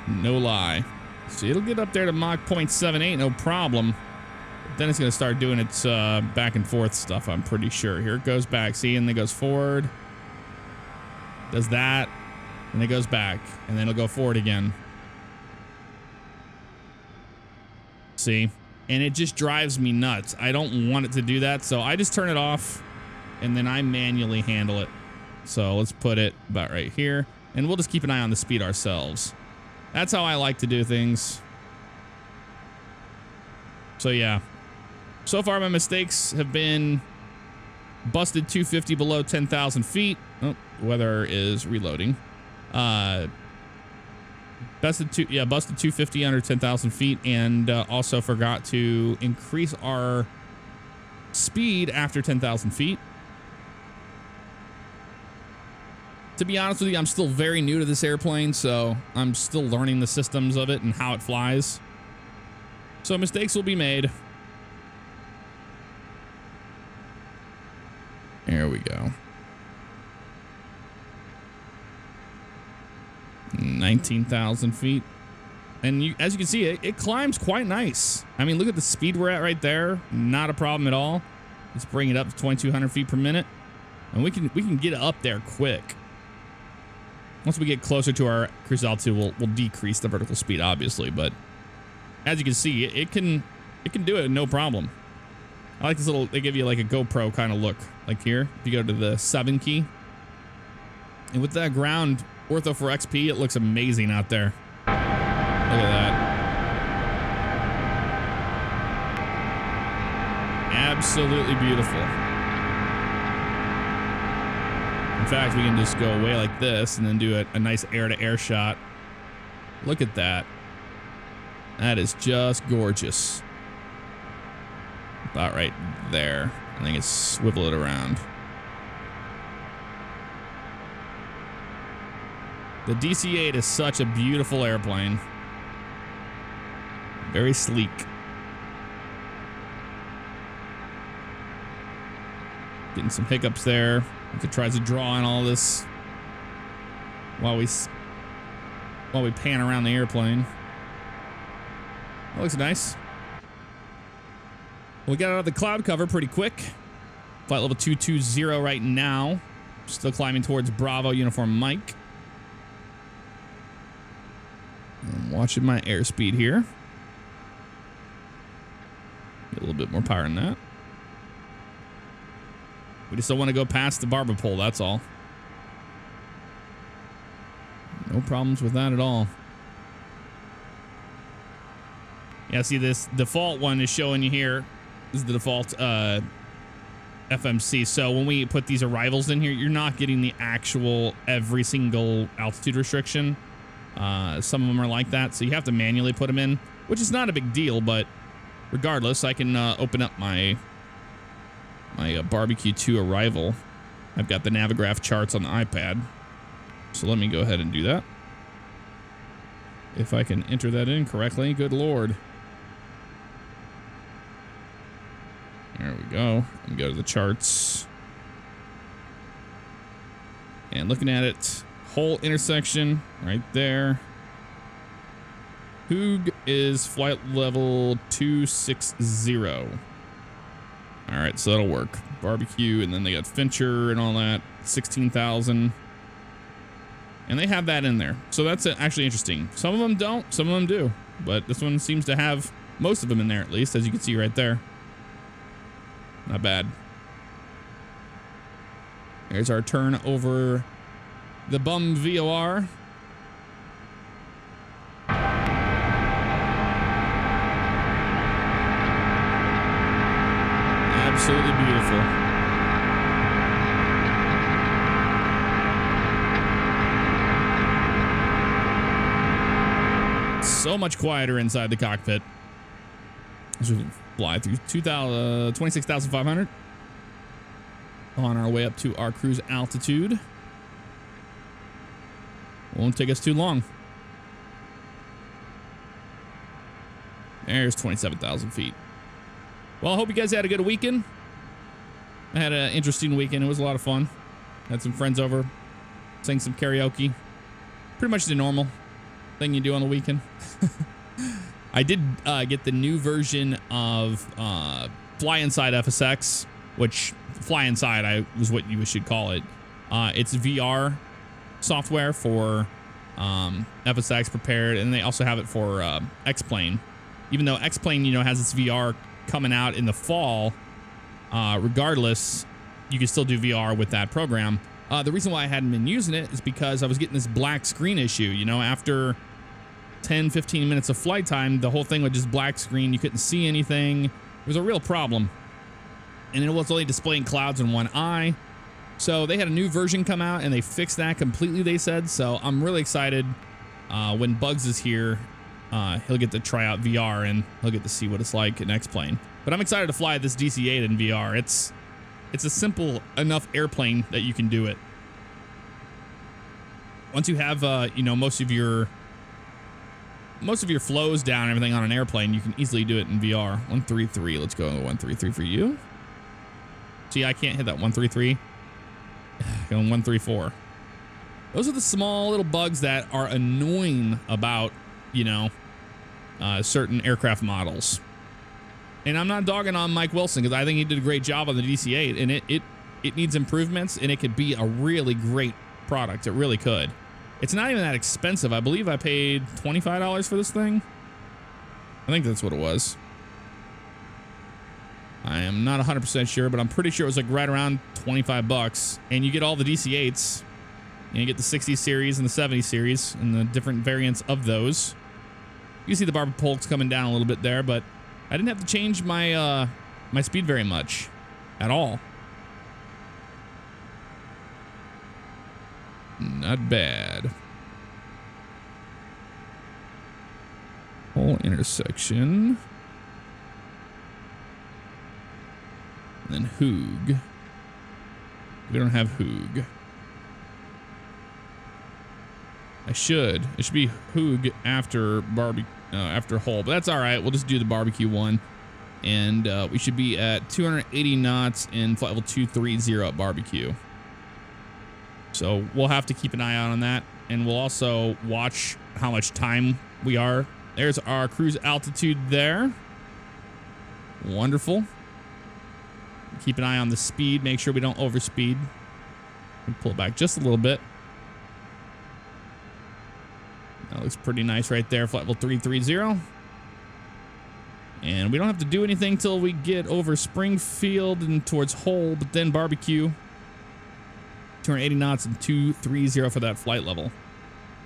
No lie. So it'll get up there to Mach 0.78, no problem. Then it's going to start doing its uh, back and forth stuff, I'm pretty sure. Here it goes back. See, and then goes forward. Does that. And it goes back. And then it'll go forward again. See? And it just drives me nuts. I don't want it to do that, so I just turn it off. And then I manually handle it. So let's put it about right here. And we'll just keep an eye on the speed ourselves. That's how I like to do things. So yeah. So far my mistakes have been busted 250 below 10,000 feet. Oh, weather is reloading. Uh, busted two, yeah, busted 250 under 10,000 feet, and uh, also forgot to increase our speed after 10,000 feet. To be honest with you, I'm still very new to this airplane, so I'm still learning the systems of it and how it flies. So mistakes will be made. There we go. 19,000 feet. And you, as you can see, it, it climbs quite nice. I mean, look at the speed we're at right there. Not a problem at all. Let's bring it up to 2,200 feet per minute. And we can we can get up there quick. Once we get closer to our cruise altitude, we'll, we'll decrease the vertical speed, obviously. But as you can see, it, it can it can do it no problem. I like this little, they give you like a GoPro kind of look. Like here, if you go to the 7 key. And with that ground Ortho4XP, it looks amazing out there. Look at that. Absolutely beautiful. In fact, we can just go away like this and then do a, a nice air-to-air -air shot. Look at that. That is just gorgeous. About right there. I think it's swivel it around. The DC-8 is such a beautiful airplane. Very sleek. Getting some hiccups there. It tries to draw in all this while we while we pan around the airplane. That looks nice. We got out of the cloud cover pretty quick. Flight level 220 right now. Still climbing towards Bravo Uniform Mike. Watching my airspeed here. Get a little bit more power in that. We just don't want to go past the barber pole, that's all. No problems with that at all. Yeah, see this default one is showing you here. This is the default uh, FMC. So when we put these arrivals in here, you're not getting the actual every single altitude restriction. Uh, some of them are like that, so you have to manually put them in, which is not a big deal, but regardless, I can uh, open up my my uh, barbecue 2 arrival. I've got the Navigraph charts on the iPad. So let me go ahead and do that. If I can enter that in correctly, good lord. There we go. And go to the charts. And looking at it, whole intersection right there. Hoog is flight level 260. All right, so that'll work. Barbecue, and then they got Fincher and all that. 16,000. And they have that in there. So that's uh, actually interesting. Some of them don't, some of them do. But this one seems to have most of them in there, at least, as you can see right there. Not bad. There's our turn over the bum VOR. Absolutely beautiful. So much quieter inside the cockpit. As we fly through uh, 26,500 on our way up to our cruise altitude. Won't take us too long. There's 27,000 feet. Well, I hope you guys had a good weekend. I had an interesting weekend. It was a lot of fun. Had some friends over, sang some karaoke. Pretty much the normal thing you do on the weekend. I did uh, get the new version of uh, Fly Inside FSX, which Fly Inside I was what you should call it. Uh, it's VR software for um, FSX Prepar3D, and they also have it for uh, X-Plane. Even though X-Plane, you know, has its VR coming out in the fall, uh, regardless, you can still do VR with that program. Uh, the reason why I hadn't been using it is because I was getting this black screen issue. You know, after 10, 15 minutes of flight time, the whole thing would just black screen. You couldn't see anything. It was a real problem. And it was only displaying clouds in one eye. So they had a new version come out and they fixed that completely, they said. So I'm really excited uh, when Bugs is here. Uh, he'll get to try out VR and he'll get to see what it's like in X-Plane. But I'm excited to fly this DC-8 in VR. It's it's a simple enough airplane that you can do it. Once you have, uh, you know, most of your most of your flows down and everything on an airplane, you can easily do it in VR. 133. Let's go 133 for you. See, I can't hit that 133. Going 134. Those are the small little bugs that are annoying about, you know, uh, certain aircraft models. And I'm not dogging on Mike Wilson because I think he did a great job on the DC-8, and it it it needs improvements, and it could be a really great product. It really could. It's not even that expensive. I believe I paid $25 for this thing. I think that's what it was. I am not 100% sure, but I'm pretty sure it was like right around 25 bucks. And you get all the DC8s. And you get the 60 series and the 70 series and the different variants of those. You see the barber pole's coming down a little bit there, but I didn't have to change my uh, my speed very much at all. Not bad. Whole intersection. Then Hoog. We don't have Hoog. I should. It should be Hoog after barbecue, uh, after Hull, but that's all right. We'll just do the barbecue one. And uh, we should be at 280 knots in flight level 230 at barbecue. So we'll have to keep an eye out on that. And we'll also watch how much time we are. There's our cruise altitude there. Wonderful. Keep an eye on the speed. Make sure we don't overspeed. And Pull back just a little bit. That looks pretty nice right there, flight level 330. And we don't have to do anything till we get over Springfield and towards Hull, but then barbecue. 280 knots and 230 for that flight level.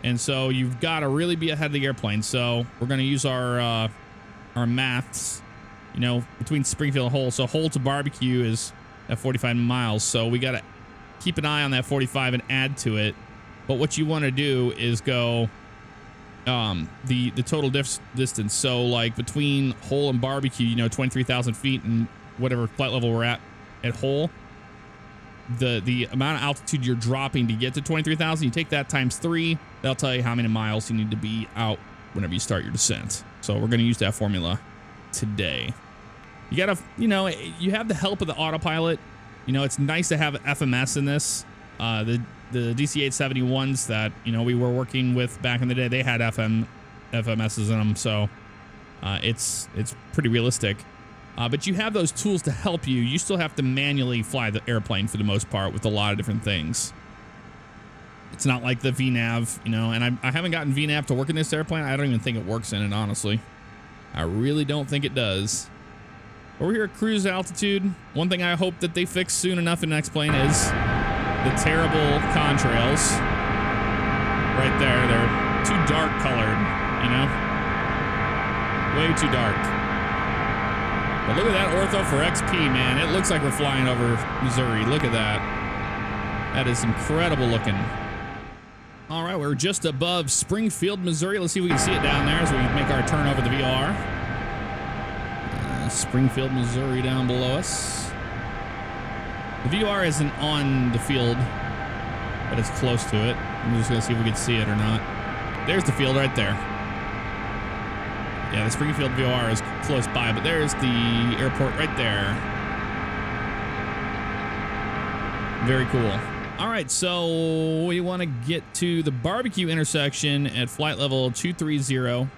And so you've got to really be ahead of the airplane. So we're going to use our uh, our maths, you know, between Springfield and Hull. So Hull to barbecue is at 45 miles. So we got to keep an eye on that 45 and add to it. But what you want to do is go um, the the total distance. So like between Hull and barbecue, you know, 23,000 feet and whatever flight level we're at at Hull, the the amount of altitude you're dropping to get to 23,000, you take that times three. That'll tell you how many miles you need to be out whenever you start your descent. So we're going to use that formula today. You got to, you know, you have the help of the autopilot. You know, it's nice to have FMS in this. Uh, the the DC-871s that you know we were working with back in the day, they had FM FMSs in them, so uh, it's it's pretty realistic. Uh, but you have those tools to help you. You still have to manually fly the airplane for the most part with a lot of different things. It's not like the VNAV, you know, and I, I haven't gotten VNAV to work in this airplane. I don't even think it works in it, honestly. I really don't think it does. We're here at cruise altitude. One thing I hope that they fix soon enough in the next plane is the terrible contrails right there. They're too dark colored, you know? Way too dark. But look at that Ortho4XP, man. It looks like we're flying over Missouri. Look at that. That is incredible looking. All right, we're just above Springfield, Missouri. Let's see if we can see it down there as we make our turn over the VR. Uh, Springfield, Missouri down below us. The VR isn't on the field, but it's close to it. I'm just going to see if we can see it or not. There's the field right there. Yeah, the Springfield VR is close by, but there's the airport right there. Very cool. All right, so we want to get to the barbecue intersection at flight level 230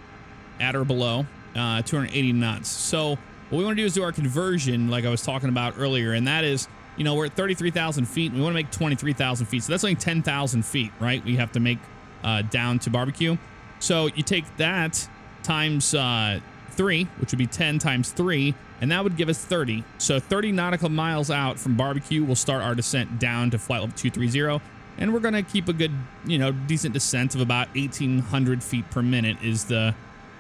at or below, uh, 280 knots. So what we want to do is do our conversion like I was talking about earlier, and that is you know, we're at 33,000 feet. and we want to make 23,000 feet. So that's only 10,000 feet, right? We have to make uh, down to barbecue. So you take that times uh, three, which would be 10 times three, and that would give us 30. So 30 nautical miles out from barbecue, we'll start our descent down to flight level 230. And we're going to keep a good, you know, decent descent of about 1,800 feet per minute is the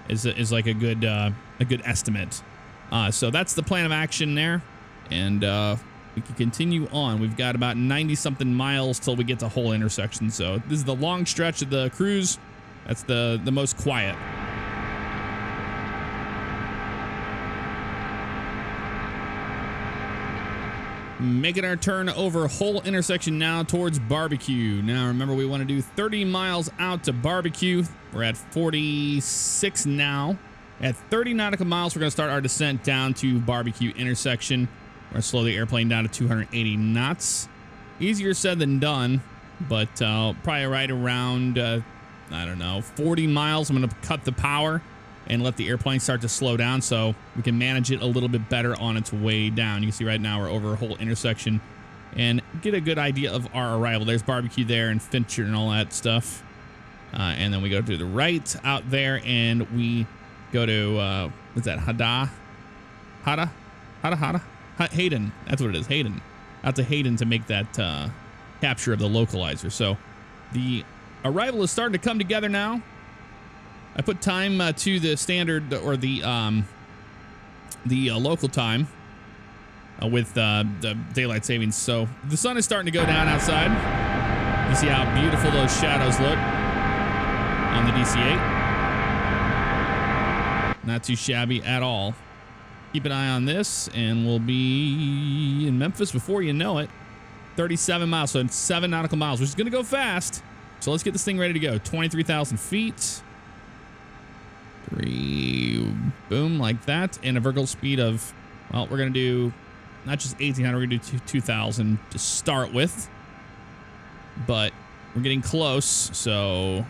is is like a good uh, a good estimate. Uh, so that's the plan of action there. And uh, we can continue on. We've got about 90 something miles till we get to whole intersection. So this is the long stretch of the cruise. That's the, the most quiet. Making our turn over whole intersection now towards barbecue. Now remember we want to do 30 miles out to barbecue. We're at 46 now. At 30 nautical miles, we're going to start our descent down to barbecue intersection. We're going to slow the airplane down to 280 knots. Easier said than done, but uh, probably right around, uh, I don't know, 40 miles. I'm going to cut the power and let the airplane start to slow down so we can manage it a little bit better on its way down. You can see right now we're over a whole intersection and get a good idea of our arrival. There's barbecue there and Fincher and all that stuff. Uh, and then we go to the right out there and we go to, uh, what's that, Hada? Hada? Hada Hada? Ha- Hayden. That's what it is, Hayden. Out to Hayden to make that uh, capture of the localizer. So the arrival is starting to come together now. I put time uh, to the standard or the um, the uh, local time uh, with uh, the daylight savings. So the sun is starting to go down outside. You see how beautiful those shadows look on the DC-8. Not too shabby at all. Keep an eye on this, and we'll be in Memphis before you know it. 37 miles, so seven nautical miles, which is going to go fast. So let's get this thing ready to go. 23,000 feet. Three, boom, like that. And a vertical speed of, well, we're going to do not just 1,800, we're going to do 2,000 to start with. But we're getting close. So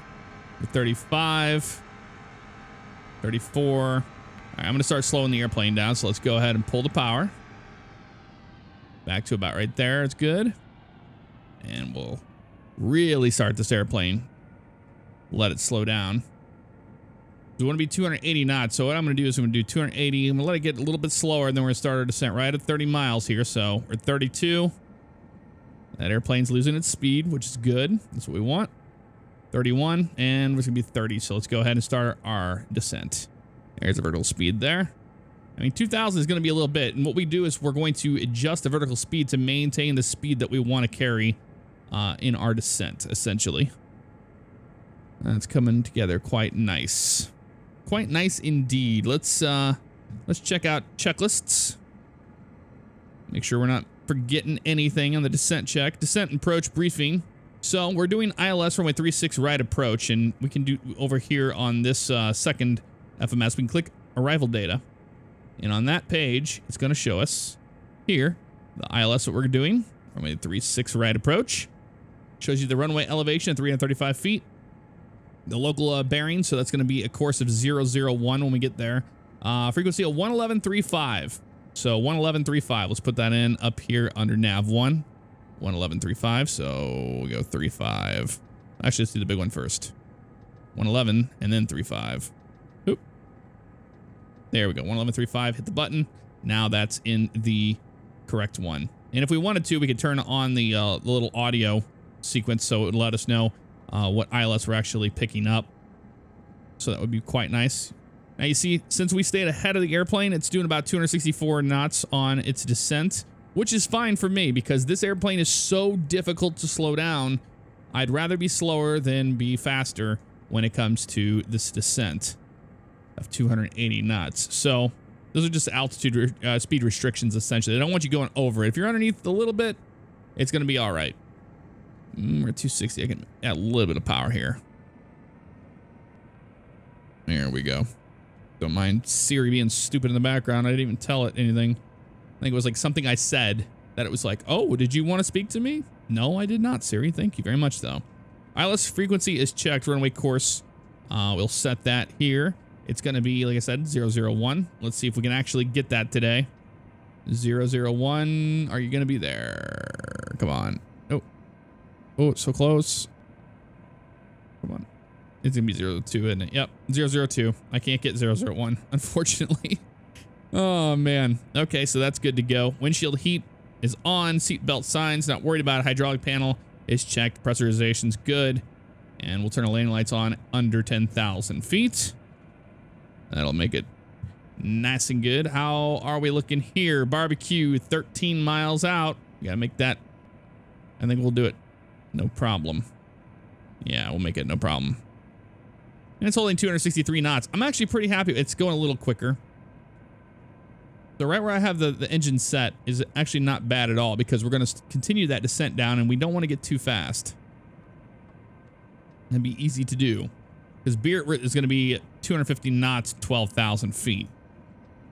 35, 34. All right, I'm going to start slowing the airplane down. So let's go ahead and pull the power. Back to about right there. It's good. And we'll really start this airplane. Let it slow down. We want to be 280 knots. So what I'm going to do is I'm going to do 280. I'm going to let it get a little bit slower. And then we're going to start our descent right at 30 miles here. So we're 32. That airplane's losing its speed, which is good. That's what we want. 31. And we're going to be 30. So let's go ahead and start our descent. There's a vertical speed there. I mean, 2,000 is going to be a little bit. And what we do is we're going to adjust the vertical speed to maintain the speed that we want to carry uh, in our descent, essentially. That's coming together quite nice. Quite nice indeed. Let's uh, let's check out checklists. Make sure we're not forgetting anything on the descent check. Descent approach briefing. So we're doing ILS from runway 36 right approach, and we can do over here on this uh, second FMS. We can click arrival data, and on that page, it's going to show us here the ILS that we're doing. from Runway 36 right approach. Shows you the runway elevation at 335 feet. The local uh, bearing, so that's going to be a course of 001 when we get there. Uh, frequency of 111.35. So 111.35. Let's put that in up here under nav 1. 111.35. So we go 35. Actually, let's do the big one first. 111 and then 35. Oop. There we go. 111.35. Hit the button. Now that's in the correct one. And if we wanted to, we could turn on the, uh, the little audio sequence so it would let us know uh, what ILS we're actually picking up. So that would be quite nice. Now you see, since we stayed ahead of the airplane, it's doing about 264 knots on its descent, which is fine for me because this airplane is so difficult to slow down. I'd rather be slower than be faster when it comes to this descent of 280 knots. So those are just altitude uh, speed restrictions, essentially. They don't want you going over it. If you're underneath a little bit, it's going to be all right. Mm, we're at 260. I can add a little bit of power here. There we go. Don't mind Siri being stupid in the background. I didn't even tell it anything. I think it was like something I said that it was like, oh, did you want to speak to me? No, I did not, Siri. Thank you very much, though. ILS frequency is checked. Runway course. Uh, we'll set that here. It's going to be, like I said, 001. Let's see if we can actually get that today. 001. Are you going to be there? Come on. Oh. Oh, so close. Come on. It's going to be 02, isn't it? Yep. 002. I can't get 001, unfortunately. Oh, man. Okay, so that's good to go. Windshield heat is on. Seatbelt signs. Not worried about it. Hydraulic panel is checked. Pressurization's good. And we'll turn the landing lights on under 10,000 feet. That'll make it nice and good. How are we looking here? Barbecue 13 miles out. You gotta make that. I think we'll do it. No problem. Yeah, we'll make it no problem. And it's holding 263 knots. I'm actually pretty happy. It's going a little quicker. So right where I have the, the engine set is actually not bad at all because we're going to continue that descent down and we don't want to get too fast. It'd be easy to do because Beer is going to be 250 knots, 12,000 feet.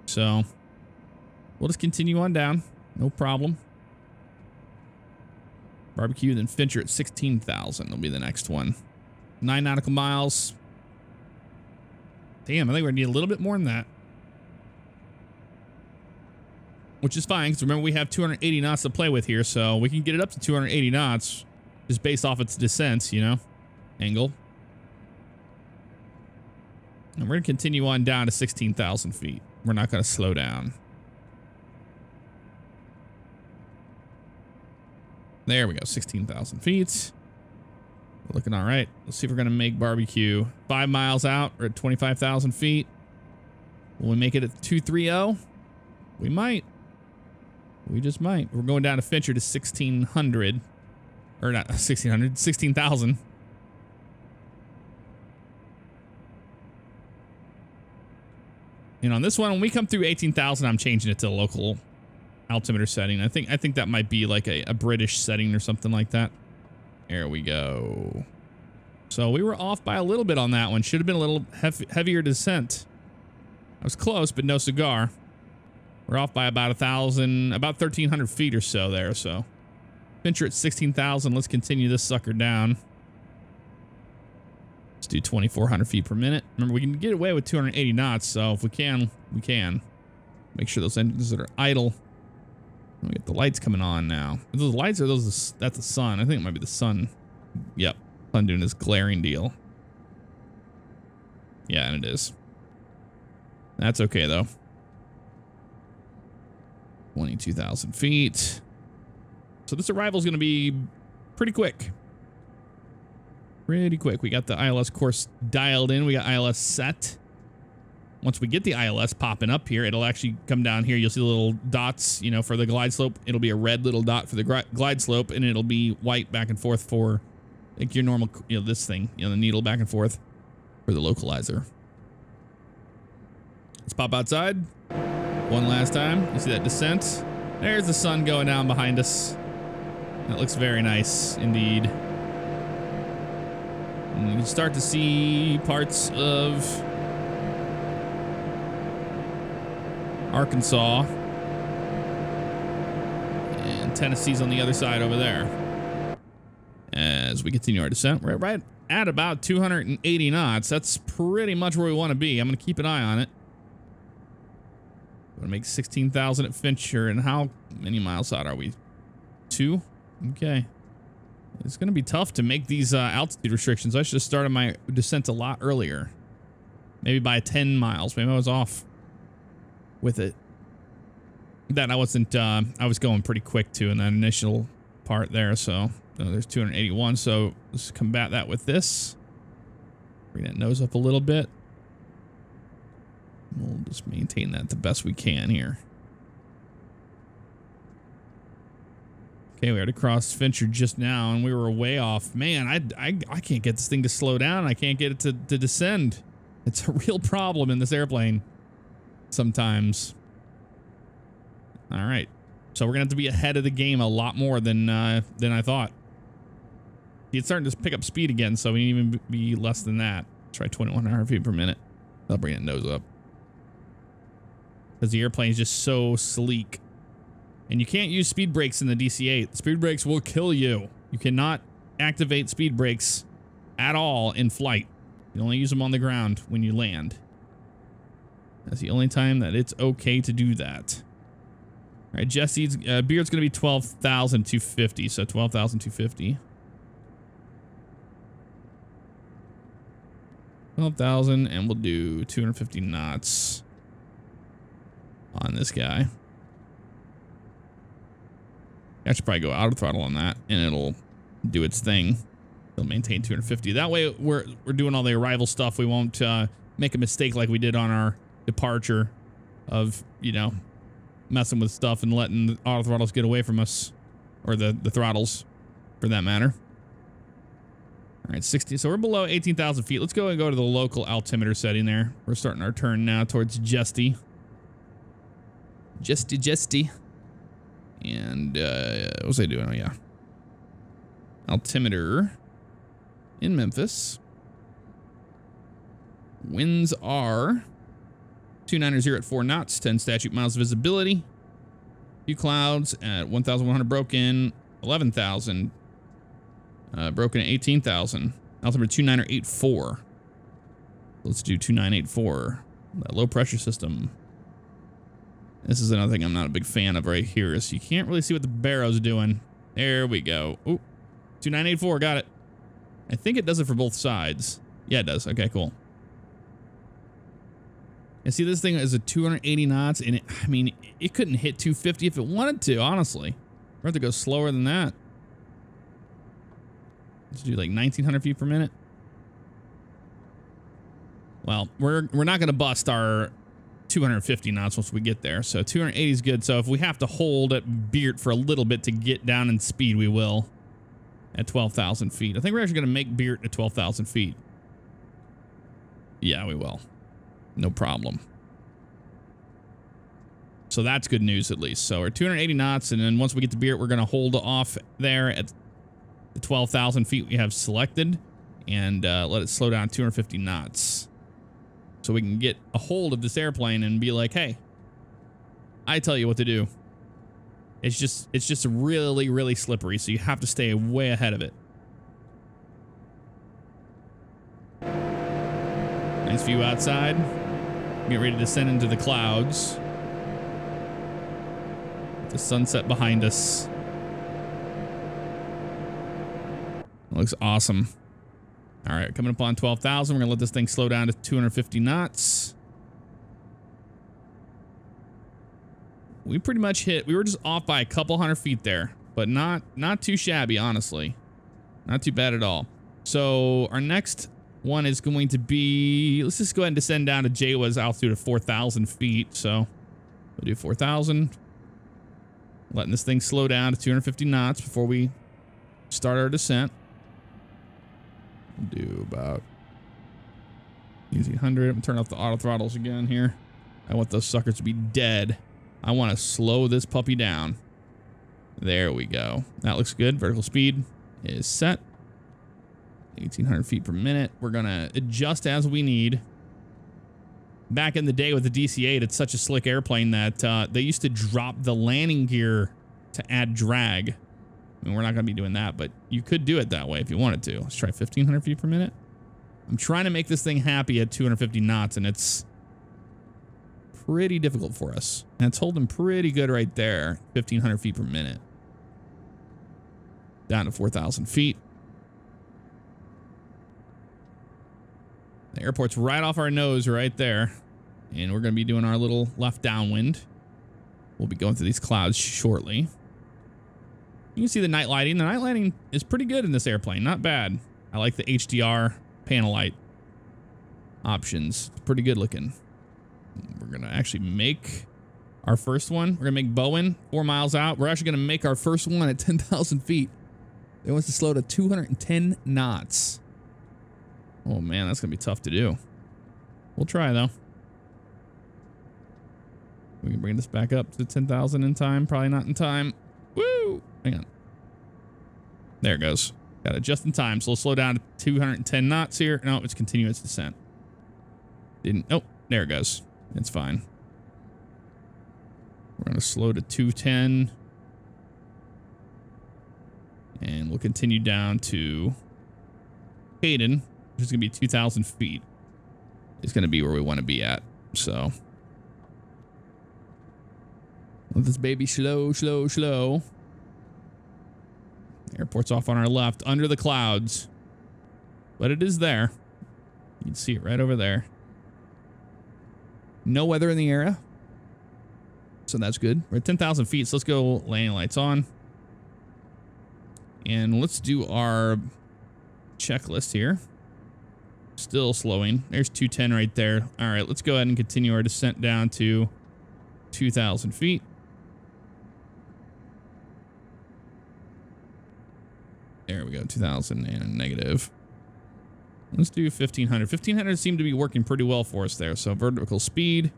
So we'll just continue on down. No problem. Barbecue, then Fincher at 16,000 will be the next one. Nine nautical miles. Damn, I think we're going to need a little bit more than that. Which is fine, because remember we have 280 knots to play with here, so we can get it up to 280 knots just based off its descent, you know, angle. And we're going to continue on down to 16,000 feet. We're not going to slow down. There we go, 16,000 feet. We're looking all right. Let's see if we're going to make barbecue. Five miles out, we're at 25,000 feet. Will we make it at 230? We might. We just might. We're going down to Fincher to 1,600. Or not 1,600, 16,000. And on this one, when we come through 18,000, I'm changing it to local altimeter setting. I think I think that might be like a, a British setting or something like that. There we go. So we were off by a little bit on that one. Should have been a little hef heavier descent. I was close, but no cigar. We're off by about a thousand, about 1,300 feet or so there. So venture at 16,000. Let's continue this sucker down. Let's do 2,400 feet per minute. Remember, we can get away with 280 knots, so if we can, we can. Make sure those engines that are idle. We get the lights coming on now. Are those lights are those? That's the sun. I think it might be the sun. Yep, sun doing this glaring deal. Yeah, and it is. That's okay though. 22,000 feet. So this arrival is going to be pretty quick pretty quick. We got the ILS course dialed in. We got ILS set. Once we get the ILS popping up here, it'll actually come down here. You'll see the little dots, you know, for the glide slope. It'll be a red little dot for the glide slope, and it'll be white back and forth for like your normal, you know, this thing, you know, the needle back and forth for the localizer. Let's pop outside one last time. You see that descent? There's the sun going down behind us. That looks very nice indeed. And you can start to see parts of Arkansas. And Tennessee's on the other side over there. As we continue our descent, we're right at about 280 knots. That's pretty much where we want to be. I'm going to keep an eye on it. To make 16,000 at Fincher. And how many miles out are we? Two? Okay. It's to be tough to make these uh, altitude restrictions. I should have started my descent a lot earlier. Maybe by 10 miles. Maybe I was off with it. That I wasn't, uh, I was going pretty quick too in that initial part there. So oh, there's 281. So let's combat that with this. Bring that nose up a little bit. We'll just maintain that the best we can here. Okay, we already crossed Fincher just now, and we were way off. Man, I, I, I can't get this thing to slow down. I can't get it to, to descend. It's a real problem in this airplane sometimes. All right. So we're going to have to be ahead of the game a lot more than uh, than I thought. It's starting to pick up speed again, so we need even be less than that. Try 2100 feet per minute. I'll bring it nose up. Because the airplane is just so sleek. And you can't use speed brakes in the DC-8. Speed brakes will kill you. You cannot activate speed brakes at all in flight. You only use them on the ground when you land. That's the only time that it's okay to do that. All right, Jesse's uh, beard's going to be 12,250, so 12,250. 12,000, and we'll do 250 knots on this guy. I should probably go out of throttle on that and it'll do its thing. It'll maintain 250. That way we're, we're doing all the arrival stuff. We won't uh, make a mistake like we did on our departure of, you know, messing with stuff and letting the auto throttles get away from us or the, the throttles for that matter. All right, 60. So we're below 18,000 feet. Let's go and go to the local altimeter setting there. We're starting our turn now towards Jesty. Jesty, Jesty. And uh, what was I doing? Oh, yeah. Altimeter in Memphis. Winds are 290 at 4 knots, 10 statute miles visibility. Few clouds at 1,100 broken, 11,000 uh, broken at 18,000. Altimeter 2984. Let's do 2984. That low pressure system. This is another thing I'm not a big fan of right here is you can't really see what the baro's doing. There we go. Oh, 2984, got it. I think it does it for both sides. Yeah, it does. Okay, cool. And see, this thing is a 280 knots, and it, I mean, it couldn't hit 250 if it wanted to, honestly. We're going to go slower than that. Let's do like 1900 feet per minute. Well, we're we're not going to bust our 250 knots once we get there. So 280 is good. So if we have to hold at Beert for a little bit to get down in speed, we will at 12,000 feet. I think we're actually going to make Beert at 12,000 feet. Yeah, we will. No problem. So that's good news at least. So we're 280 knots, and then once we get to Beert, we're going to hold off there at the 12,000 feet we have selected and uh, let it slow down 250 knots. So we can get a hold of this airplane and be like, hey, I tell you what to do. It's just it's just really, really slippery, so you have to stay way ahead of it. Nice view outside. Get ready to descend into the clouds. The sunset behind us. Looks awesome. All right, coming up on 12,000. We're going to let this thing slow down to 250 knots. We pretty much hit. We were just off by a couple hundred feet there, but not not too shabby, honestly. Not too bad at all. So our next one is going to be, let's just go ahead and descend down to Jawa's altitude of 4,000 feet. So we'll do 4,000. Letting this thing slow down to 250 knots before we start our descent do about 1800. I'm gonna turn off the auto throttles again here. I want those suckers to be dead. I want to slow this puppy down. There we go. That looks good. Vertical speed is set. 1800 feet per minute. We're going to adjust as we need. Back in the day with the DC-8, it's such a slick airplane that uh, they used to drop the landing gear to add drag. Mean, we're not going to be doing that, but you could do it that way if you wanted to. Let's try 1500 feet per minute. I'm trying to make this thing happy at 250 knots, and it's pretty difficult for us. And it's holding pretty good right there, 1500 feet per minute. Down to 4,000 feet. The airport's right off our nose right there. And we're going to be doing our little left downwind. We'll be going through these clouds shortly. You can see the night lighting. The night lighting is pretty good in this airplane. Not bad. I like the HDR panel light options. Pretty good looking. We're going to actually make our first one. We're going to make Bowen four miles out. We're actually going to make our first one at 10,000 feet. It wants to slow to 210 knots. Oh man, that's going to be tough to do. We'll try though. We can bring this back up to 10,000 in time. Probably not in time. Woo! Hang on. There it goes. Got it just in time. So we'll slow down to 210 knots here. No, it's continuous descent. Didn't. Oh, there it goes. It's fine. We're going to slow to 210. And we'll continue down to Hayden, which is going to be 2,000 feet. It's going to be where we want to be at. So let this baby slow, slow, slow. Airport's off on our left, under the clouds. But it is there. You can see it right over there. No weather in the area. So that's good. We're at 10,000 feet, so let's go landing lights on. And let's do our checklist here. Still slowing. There's 210 right there. All right, let's go ahead and continue our descent down to 2,000 feet. There we go, 2,000 and negative. Let's do 1,500. 1,500 seemed to be working pretty well for us there. So vertical speed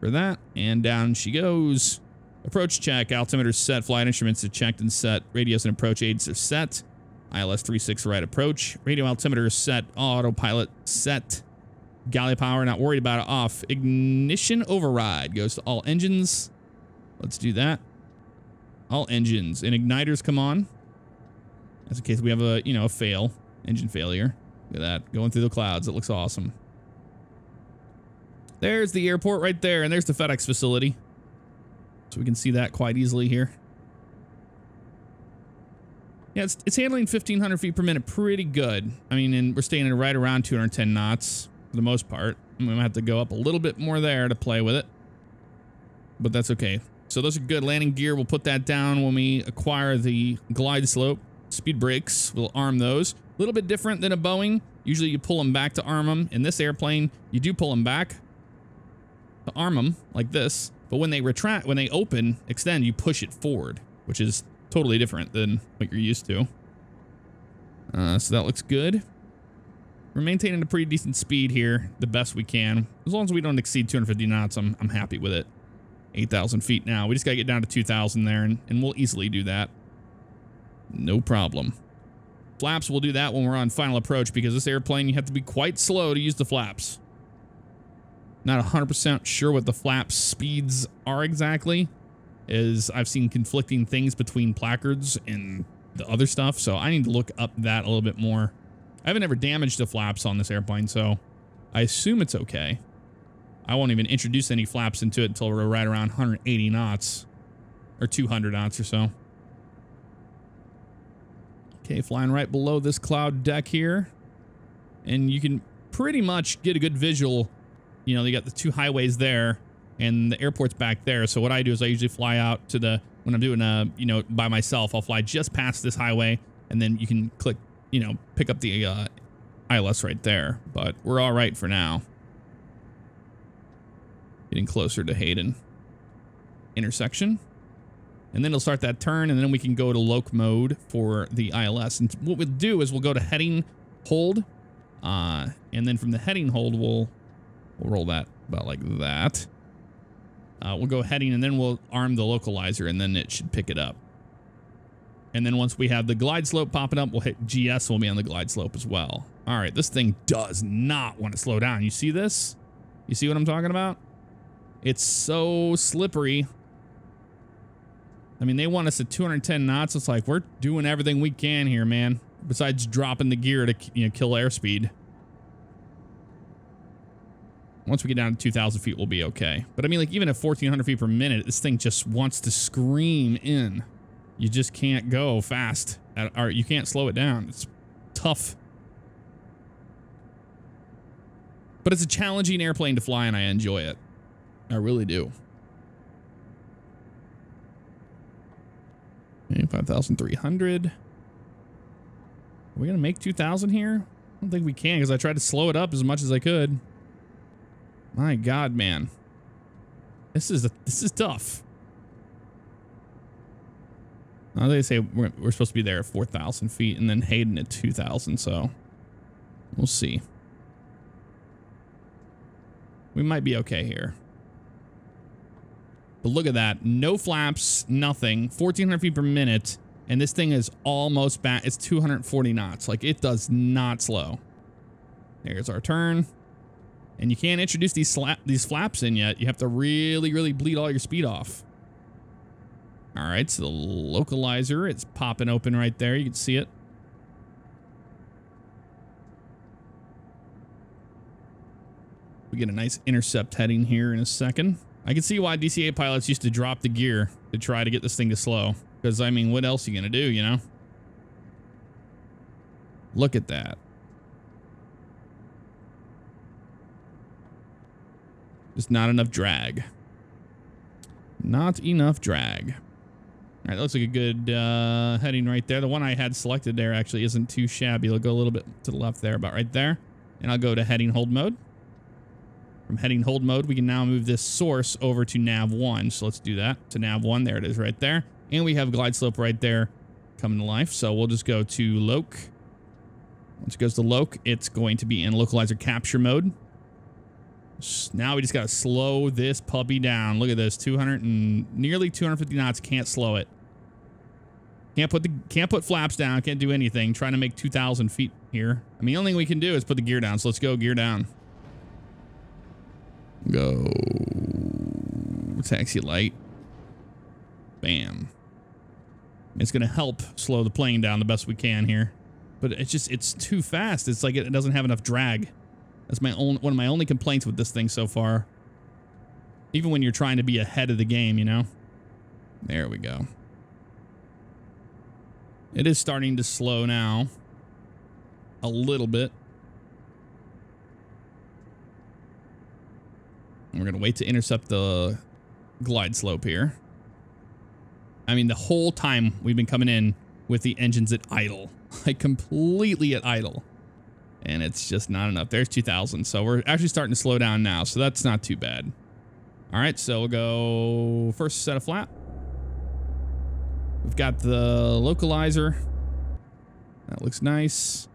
for that. And down she goes. Approach check. Altimeter set. Flight instruments are checked and set. Radios and approach aids are set. ILS 36 right approach. Radio altimeter set. Autopilot set. Galley power, not worried about it, off. Ignition override goes to all engines. Let's do that. All engines and igniters come on. That's in case we have a, you know, a fail, engine failure. Look at that, going through the clouds. It looks awesome. There's the airport right there, and there's the FedEx facility. So we can see that quite easily here. Yeah, it's, it's handling 1,500 feet per minute pretty good. I mean, and we're staying at right around 210 knots for the most part. I'm gonna have to go up a little bit more there to play with it. But that's okay. So those are good landing gear. We'll put that down when we acquire the glide slope. Speed brakes, we'll arm those. A little bit different than a Boeing. Usually you pull them back to arm them. In this airplane, you do pull them back to arm them like this. But when they retract, when they open, extend, you push it forward, which is totally different than what you're used to. Uh, so that looks good. We're maintaining a pretty decent speed here, the best we can. As long as we don't exceed 250 knots, I'm, I'm happy with it. 8,000 feet now. We just got to get down to 2,000 there, and, and we'll easily do that. No problem. Flaps, we'll do that when we're on final approach because this airplane, you have to be quite slow to use the flaps. Not 100% sure what the flap speeds are exactly, as I've seen conflicting things between placards and the other stuff, so I need to look up that a little bit more. I haven't ever damaged the flaps on this airplane, so I assume it's okay. I won't even introduce any flaps into it until we're right around 180 knots or 200 knots or so. Okay, flying right below this cloud deck here. And you can pretty much get a good visual. You know, they got the two highways there and the airport's back there. So what I do is I usually fly out to the, when I'm doing a, you know, by myself, I'll fly just past this highway and then you can click, you know, pick up the uh, ILS right there. But we're all right for now. Getting closer to Hayden. Intersection. And then it'll start that turn, and then we can go to loc mode for the ILS. And what we'll do is we'll go to heading hold, uh, and then from the heading hold, we'll, we'll roll that about like that. Uh, we'll go heading, and then we'll arm the localizer, and then it should pick it up. And then once we have the glide slope popping up, we'll hit GS, we'll be on the glide slope as well. All right, this thing does not want to slow down. You see this? You see what I'm talking about? It's so slippery. I mean, they want us at 210 knots. It's like we're doing everything we can here, man. Besides dropping the gear to you know kill airspeed. Once we get down to 2,000 feet, we'll be okay. But I mean, like even at 1,400 feet per minute, this thing just wants to scream in. You just can't go fast, or you can't slow it down. It's tough. But it's a challenging airplane to fly, and I enjoy it. I really do. Okay, 5,300. Are we going to make 2,000 here? I don't think we can because I tried to slow it up as much as I could. My God, man. This is a, this is tough. Now they say we're, we're supposed to be there at 4,000 feet and then Hayden at 2,000, so we'll see. We might be okay here. But look at that. No flaps, nothing. 1,400 feet per minute. And this thing is almost back. It's 240 knots. Like, it does not slow. There's our turn. And you can't introduce these slap these flaps in yet. You have to really, really bleed all your speed off. All right, so the localizer, it's popping open right there. You can see it. We get a nice intercept heading here in a second. I can see why DC-8 pilots used to drop the gear to try to get this thing to slow. Because, I mean, what else are you going to do, you know? Look at that. Just not enough drag. Not enough drag. All right, that looks like a good uh, heading right there. The one I had selected there actually isn't too shabby. I'll go a little bit to the left there, about right there. And I'll go to heading hold mode. From heading hold mode, we can now move this source over to nav 1. So let's do that to nav 1. There it is right there. And we have glide slope right there coming to life. So we'll just go to loc. Once it goes to loc, it's going to be in localizer capture mode. Now we just got to slow this puppy down. Look at this, 200 and nearly 250 knots. Can't slow it. Can't put the can't put flaps down. Can't do anything. Trying to make 2,000 feet here. I mean, the only thing we can do is put the gear down. So let's go gear down. Go taxi light. Bam. It's going to help slow the plane down the best we can here. But it's just, it's too fast. It's like it doesn't have enough drag. That's my own, one of my only complaints with this thing so far. Even when you're trying to be ahead of the game, you know? There we go. It is starting to slow now. A little bit. We're going to wait to intercept the glide slope here. I mean, the whole time we've been coming in with the engines at idle, like completely at idle. And it's just not enough. There's 2000. So we're actually starting to slow down now. So that's not too bad. All right. So we'll go first set of flap. We've got the localizer. That looks nice.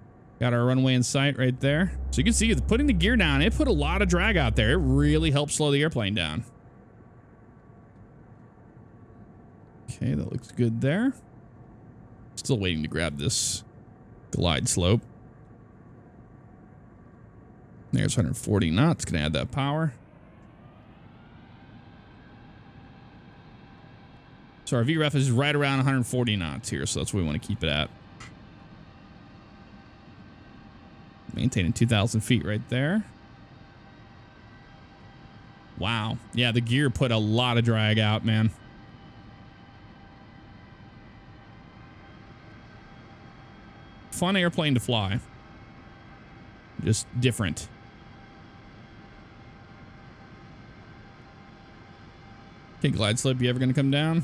Got our runway in sight right there. So you can see putting the gear down, it put a lot of drag out there. It really helps slow the airplane down. Okay, that looks good there. Still waiting to grab this glide slope. There's 140 knots. Gonna add that power. So our VREF is right around 140 knots here, so that's where we want to keep it at. Maintaining 2,000 feet right there. Wow. Yeah, the gear put a lot of drag out, man. Fun airplane to fly. Just different. Okay, glide slope, you ever going to come down?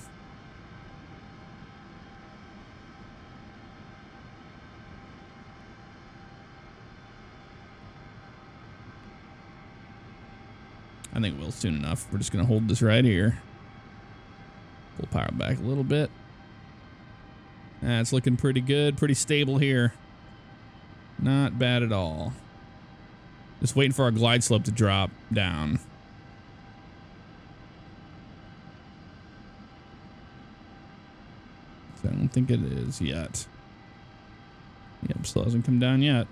I think we'll soon enough. We're just going to hold this right here. Pull power back a little bit. That's looking pretty good. Pretty stable here. Not bad at all. Just waiting for our glide slope to drop down. I don't think it is yet. Yep, still hasn't come down yet.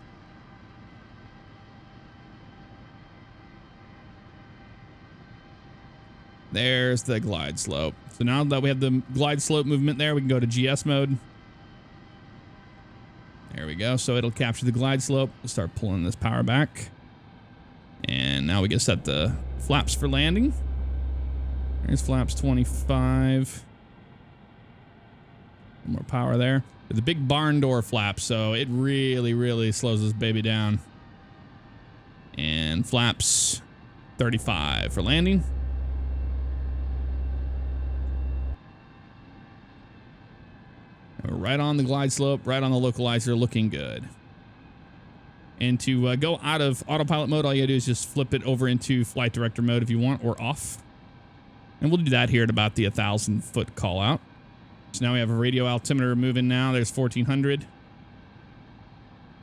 There's the glide slope. So now that we have the glide slope movement there, we can go to GS mode. There we go. So it'll capture the glide slope. We'll start pulling this power back. And now we can set the flaps for landing. There's flaps 25. More power there. The big barn door flap, so it really, really slows this baby down. And flaps 35 for landing. Right on the glide slope, right on the localizer, looking good. And to uh, go out of autopilot mode, all you gotta do is just flip it over into flight director mode if you want, or off. And we'll do that here at about the 1,000 foot call out. So now we have a radio altimeter moving now. There's 1,400. A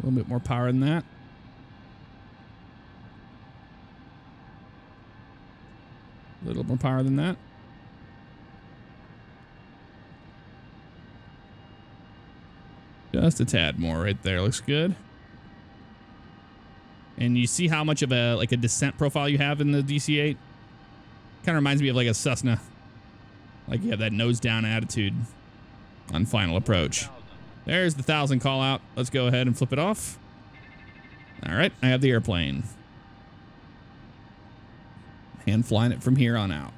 little bit more power than that. A little more power than that. Just a tad more right there. Looks good. And you see how much of a like a descent profile you have in the DC-8? Kind of reminds me of like a Cessna. Like you have that nose down attitude on final approach. There's the 1,000 call out. Let's go ahead and flip it off. All right, I have the airplane. Hand flying it from here on out.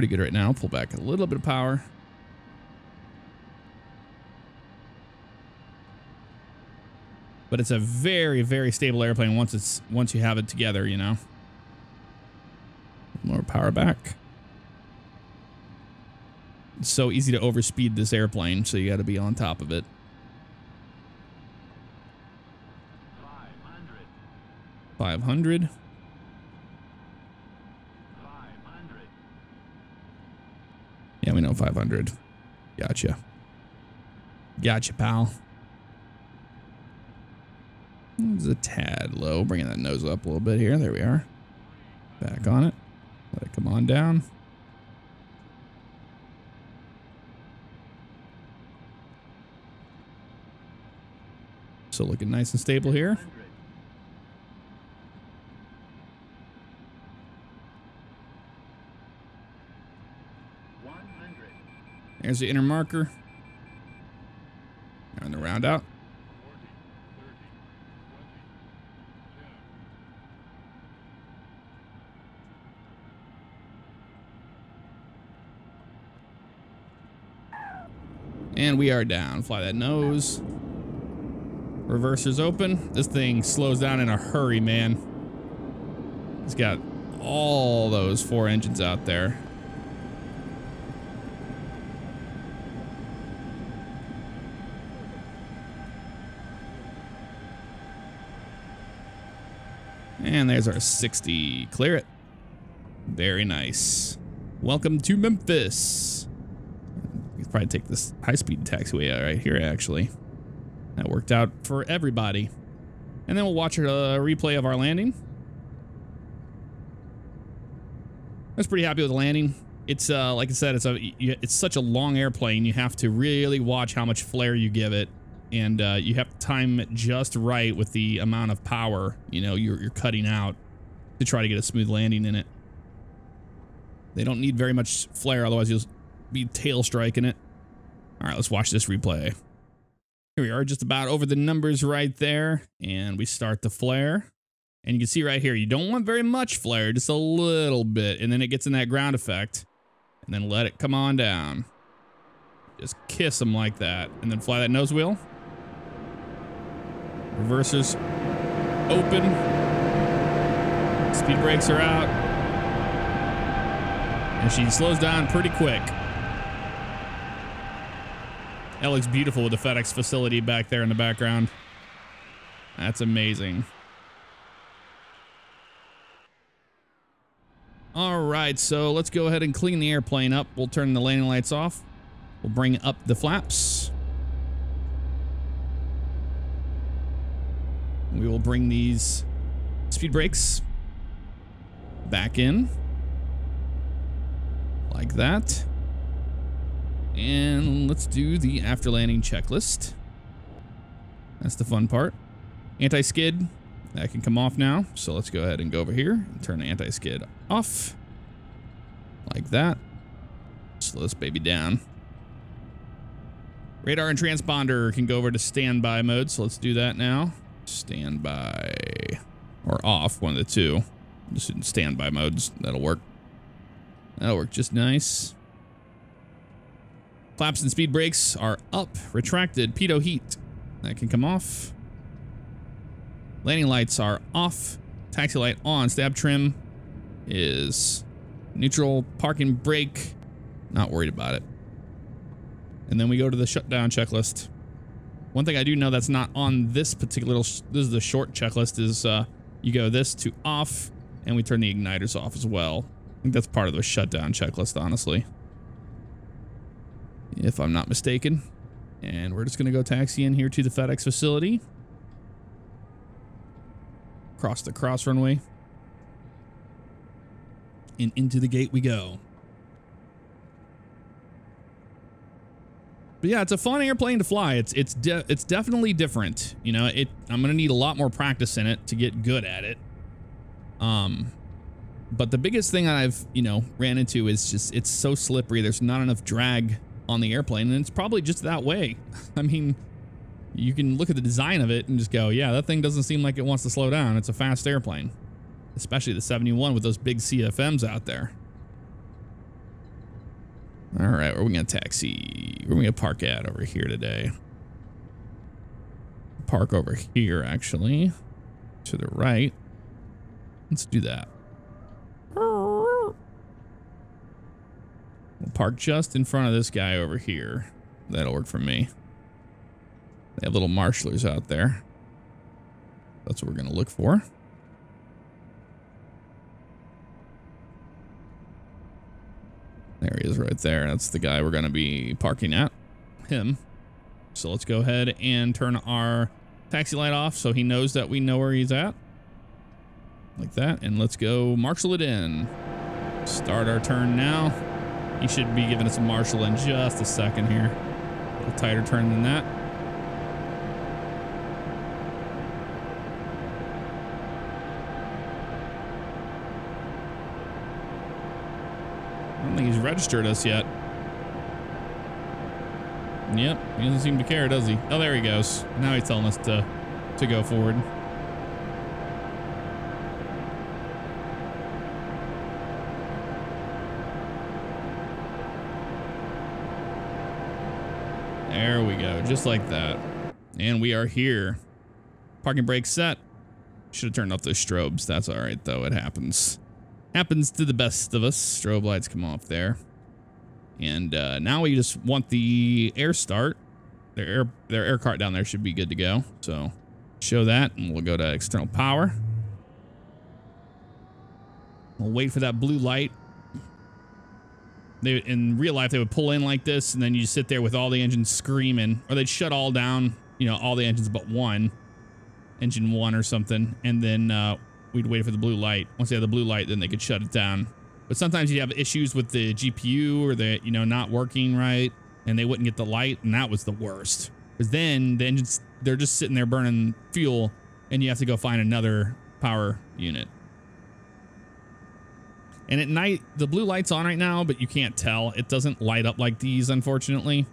Pretty good right now. Pull back a little bit of power. But it's a very, very stable airplane once it's once you have it together, you know. More power back. It's so easy to overspeed this airplane, so you got to be on top of it. 500. 500. Yeah, we know 500. Gotcha. Gotcha, pal. It's a tad low. Bringing that nose up a little bit here. There we are. Back on it. Let it come on down. So looking nice and stable here. There's the inner marker. And the round out. And we are down. Fly that nose. Reverser's open. This thing slows down in a hurry, man. It's got all those four engines out there. And there's our 60. Clear it. Very nice. Welcome to Memphis. You probably take this high-speed taxiway right here, actually. That worked out for everybody. And then we'll watch a replay of our landing. I was pretty happy with the landing. It's uh, like I said, it's a it's such a long airplane. You have to really watch how much flare you give it, and uh, you have to time it just right with the amount of power you know you're, you're cutting out to try to get a smooth landing in it. They don't need very much flare, otherwise you'll be tail striking it. All right, let's watch this replay. Here we are, just about over the numbers right there, and we start the flare. And you can see right here, you don't want very much flare, just a little bit, and then it gets in that ground effect, and then let it come on down. Just kiss them like that, and then fly that nose wheel. Reversers open. Speed brakes are out. And she slows down pretty quick. That looks beautiful with the FedEx facility back there in the background. That's amazing. All right, so let's go ahead and clean the airplane up. We'll turn the landing lights off. We'll bring up the flaps. We will bring these speed brakes back in like that. And let's do the after landing checklist. That's the fun part. Anti-skid, that can come off now. So let's go ahead and go over here and turn the anti-skid off. Like that. Slow this baby down. Radar and transponder can go over to standby mode. So let's do that now. Standby or off, one of the two. Just in standby modes. That'll work. That'll work just nice. Flaps and speed brakes are up, retracted, pitot heat. That can come off. Landing lights are off. Taxi light on. Stab trim is neutral. Parking brake, not worried about it. And then we go to the shutdown checklist. One thing I do know that's not on this particular, this is the short checklist, is uh, you go this to off, and we turn the igniters off as well. I think that's part of the shutdown checklist, honestly if I'm not mistaken. And we're just going to go taxi in here to the FedEx facility. Cross the cross runway. And into the gate we go. But yeah, it's a fun airplane to fly. It's it's de it's definitely different. You know, it I'm going to need a lot more practice in it to get good at it. Um but the biggest thing I've, you know, ran into is just it's so slippery. There's not enough drag on the airplane, and it's probably just that way. I mean, you can look at the design of it and just go, yeah, that thing doesn't seem like it wants to slow down. It's a fast airplane, especially the 71 with those big CFMs out there. All right, where are we to taxi? Where are we to park at over here today? Park over here, actually, to the right. Let's do that. We'll park just in front of this guy over here. That'll work for me. They have little marshalers out there. That's what we're going to look for. There he is right there. That's the guy we're going to be parking at. Him. So let's go ahead and turn our taxi light off so he knows that we know where he's at. Like that. And let's go marshal it in. Start our turn now. He should be giving us a marshal in just a second here. A tighter turn than that. Registered us yet. Yep, he doesn't seem to care, does he? Oh, there he goes. Now he's telling us to, to go forward. There we go, just like that. And we are here. Parking brake set. Should have turned off those strobes. That's all right, though. It happens. Happens to the best of us. Strobe lights come off there. And uh, now we just want the air start. Their air, their air cart down there should be good to go. So show that, and we'll go to external power. We'll wait for that blue light. They, in real life, they would pull in like this, and then you sit there with all the engines screaming, or they'd shut all down, you know, all the engines but one, engine one or something, and then uh, we'd wait for the blue light. Once they had the blue light, then they could shut it down. But sometimes you'd have issues with the GPU or the, you know, not working right, and they wouldn't get the light, and that was the worst. Because then the engines, they're just sitting there burning fuel, and you have to go find another power unit. And at night, the blue light's on right now, but you can't tell. It doesn't light up like these, unfortunately.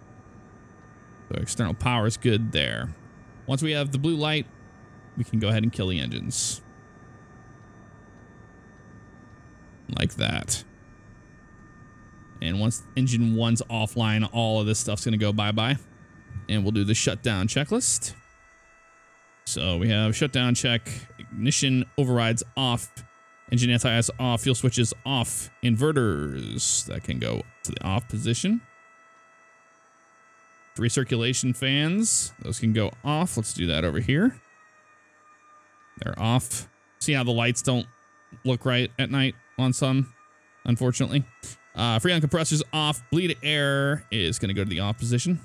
So external power is good there. Once we have the blue light, we can go ahead and kill the engines. Like that. And once engine one's offline, all of this stuff's going to go bye-bye. And we'll do the shutdown checklist. So we have shutdown check, ignition overrides off, Engine anti-ice off, fuel switches off, inverters that can go to the off position. Recirculation fans, those can go off. Let's do that over here. They're off. See how the lights don't look right at night on some, unfortunately. Uh, Freon compressors off. Bleed air is going to go to the off position.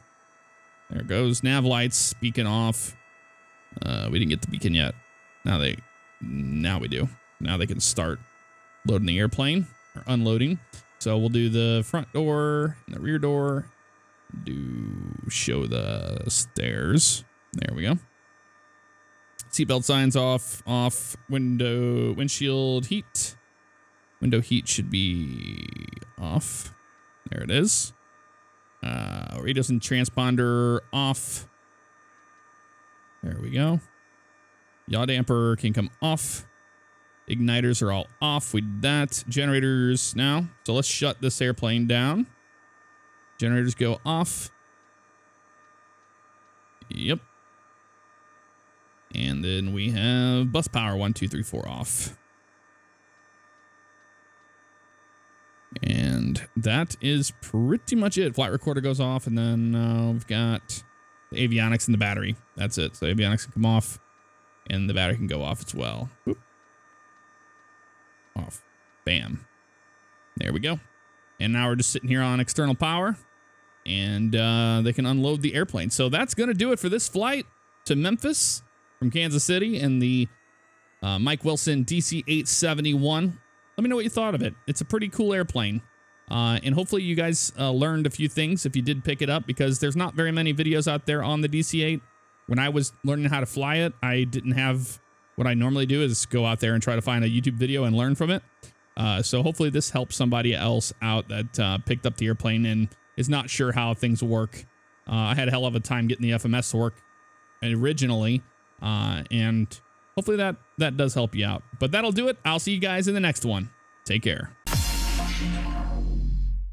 There it goes. Nav lights, beacon off. Uh, we didn't get the beacon yet. Now they, now we do. Now they can start loading the airplane or unloading. So we'll do the front door and the rear door. Do show the stairs. There we go. Seatbelt signs off, off, window, windshield heat. Window heat should be off. There it is. Uh, radios and transponder off. There we go. Yaw damper can come off. Igniters are all off. We did that. Generators now. So let's shut this airplane down. Generators go off. Yep. And then we have bus power one, two, three, four off. And that is pretty much it. Flight recorder goes off, and then uh, we've got the avionics and the battery. That's it. So avionics can come off, and the battery can go off as well. Oop off. Bam. There we go. And now we're just sitting here on external power and uh, they can unload the airplane. So that's going to do it for this flight to Memphis from Kansas City and the uh, Mike Wilson DC-871. Let me know what you thought of it. It's a pretty cool airplane. Uh, and hopefully you guys uh, learned a few things if you did pick it up because there's not very many videos out there on the DC-8. When I was learning how to fly it, I didn't have what I normally do is go out there and try to find a YouTube video and learn from it. Uh, so hopefully this helps somebody else out that uh, picked up the airplane and is not sure how things work. Uh, I had a hell of a time getting the FMS to work originally, uh, and hopefully that that does help you out. But that'll do it. I'll see you guys in the next one. Take care.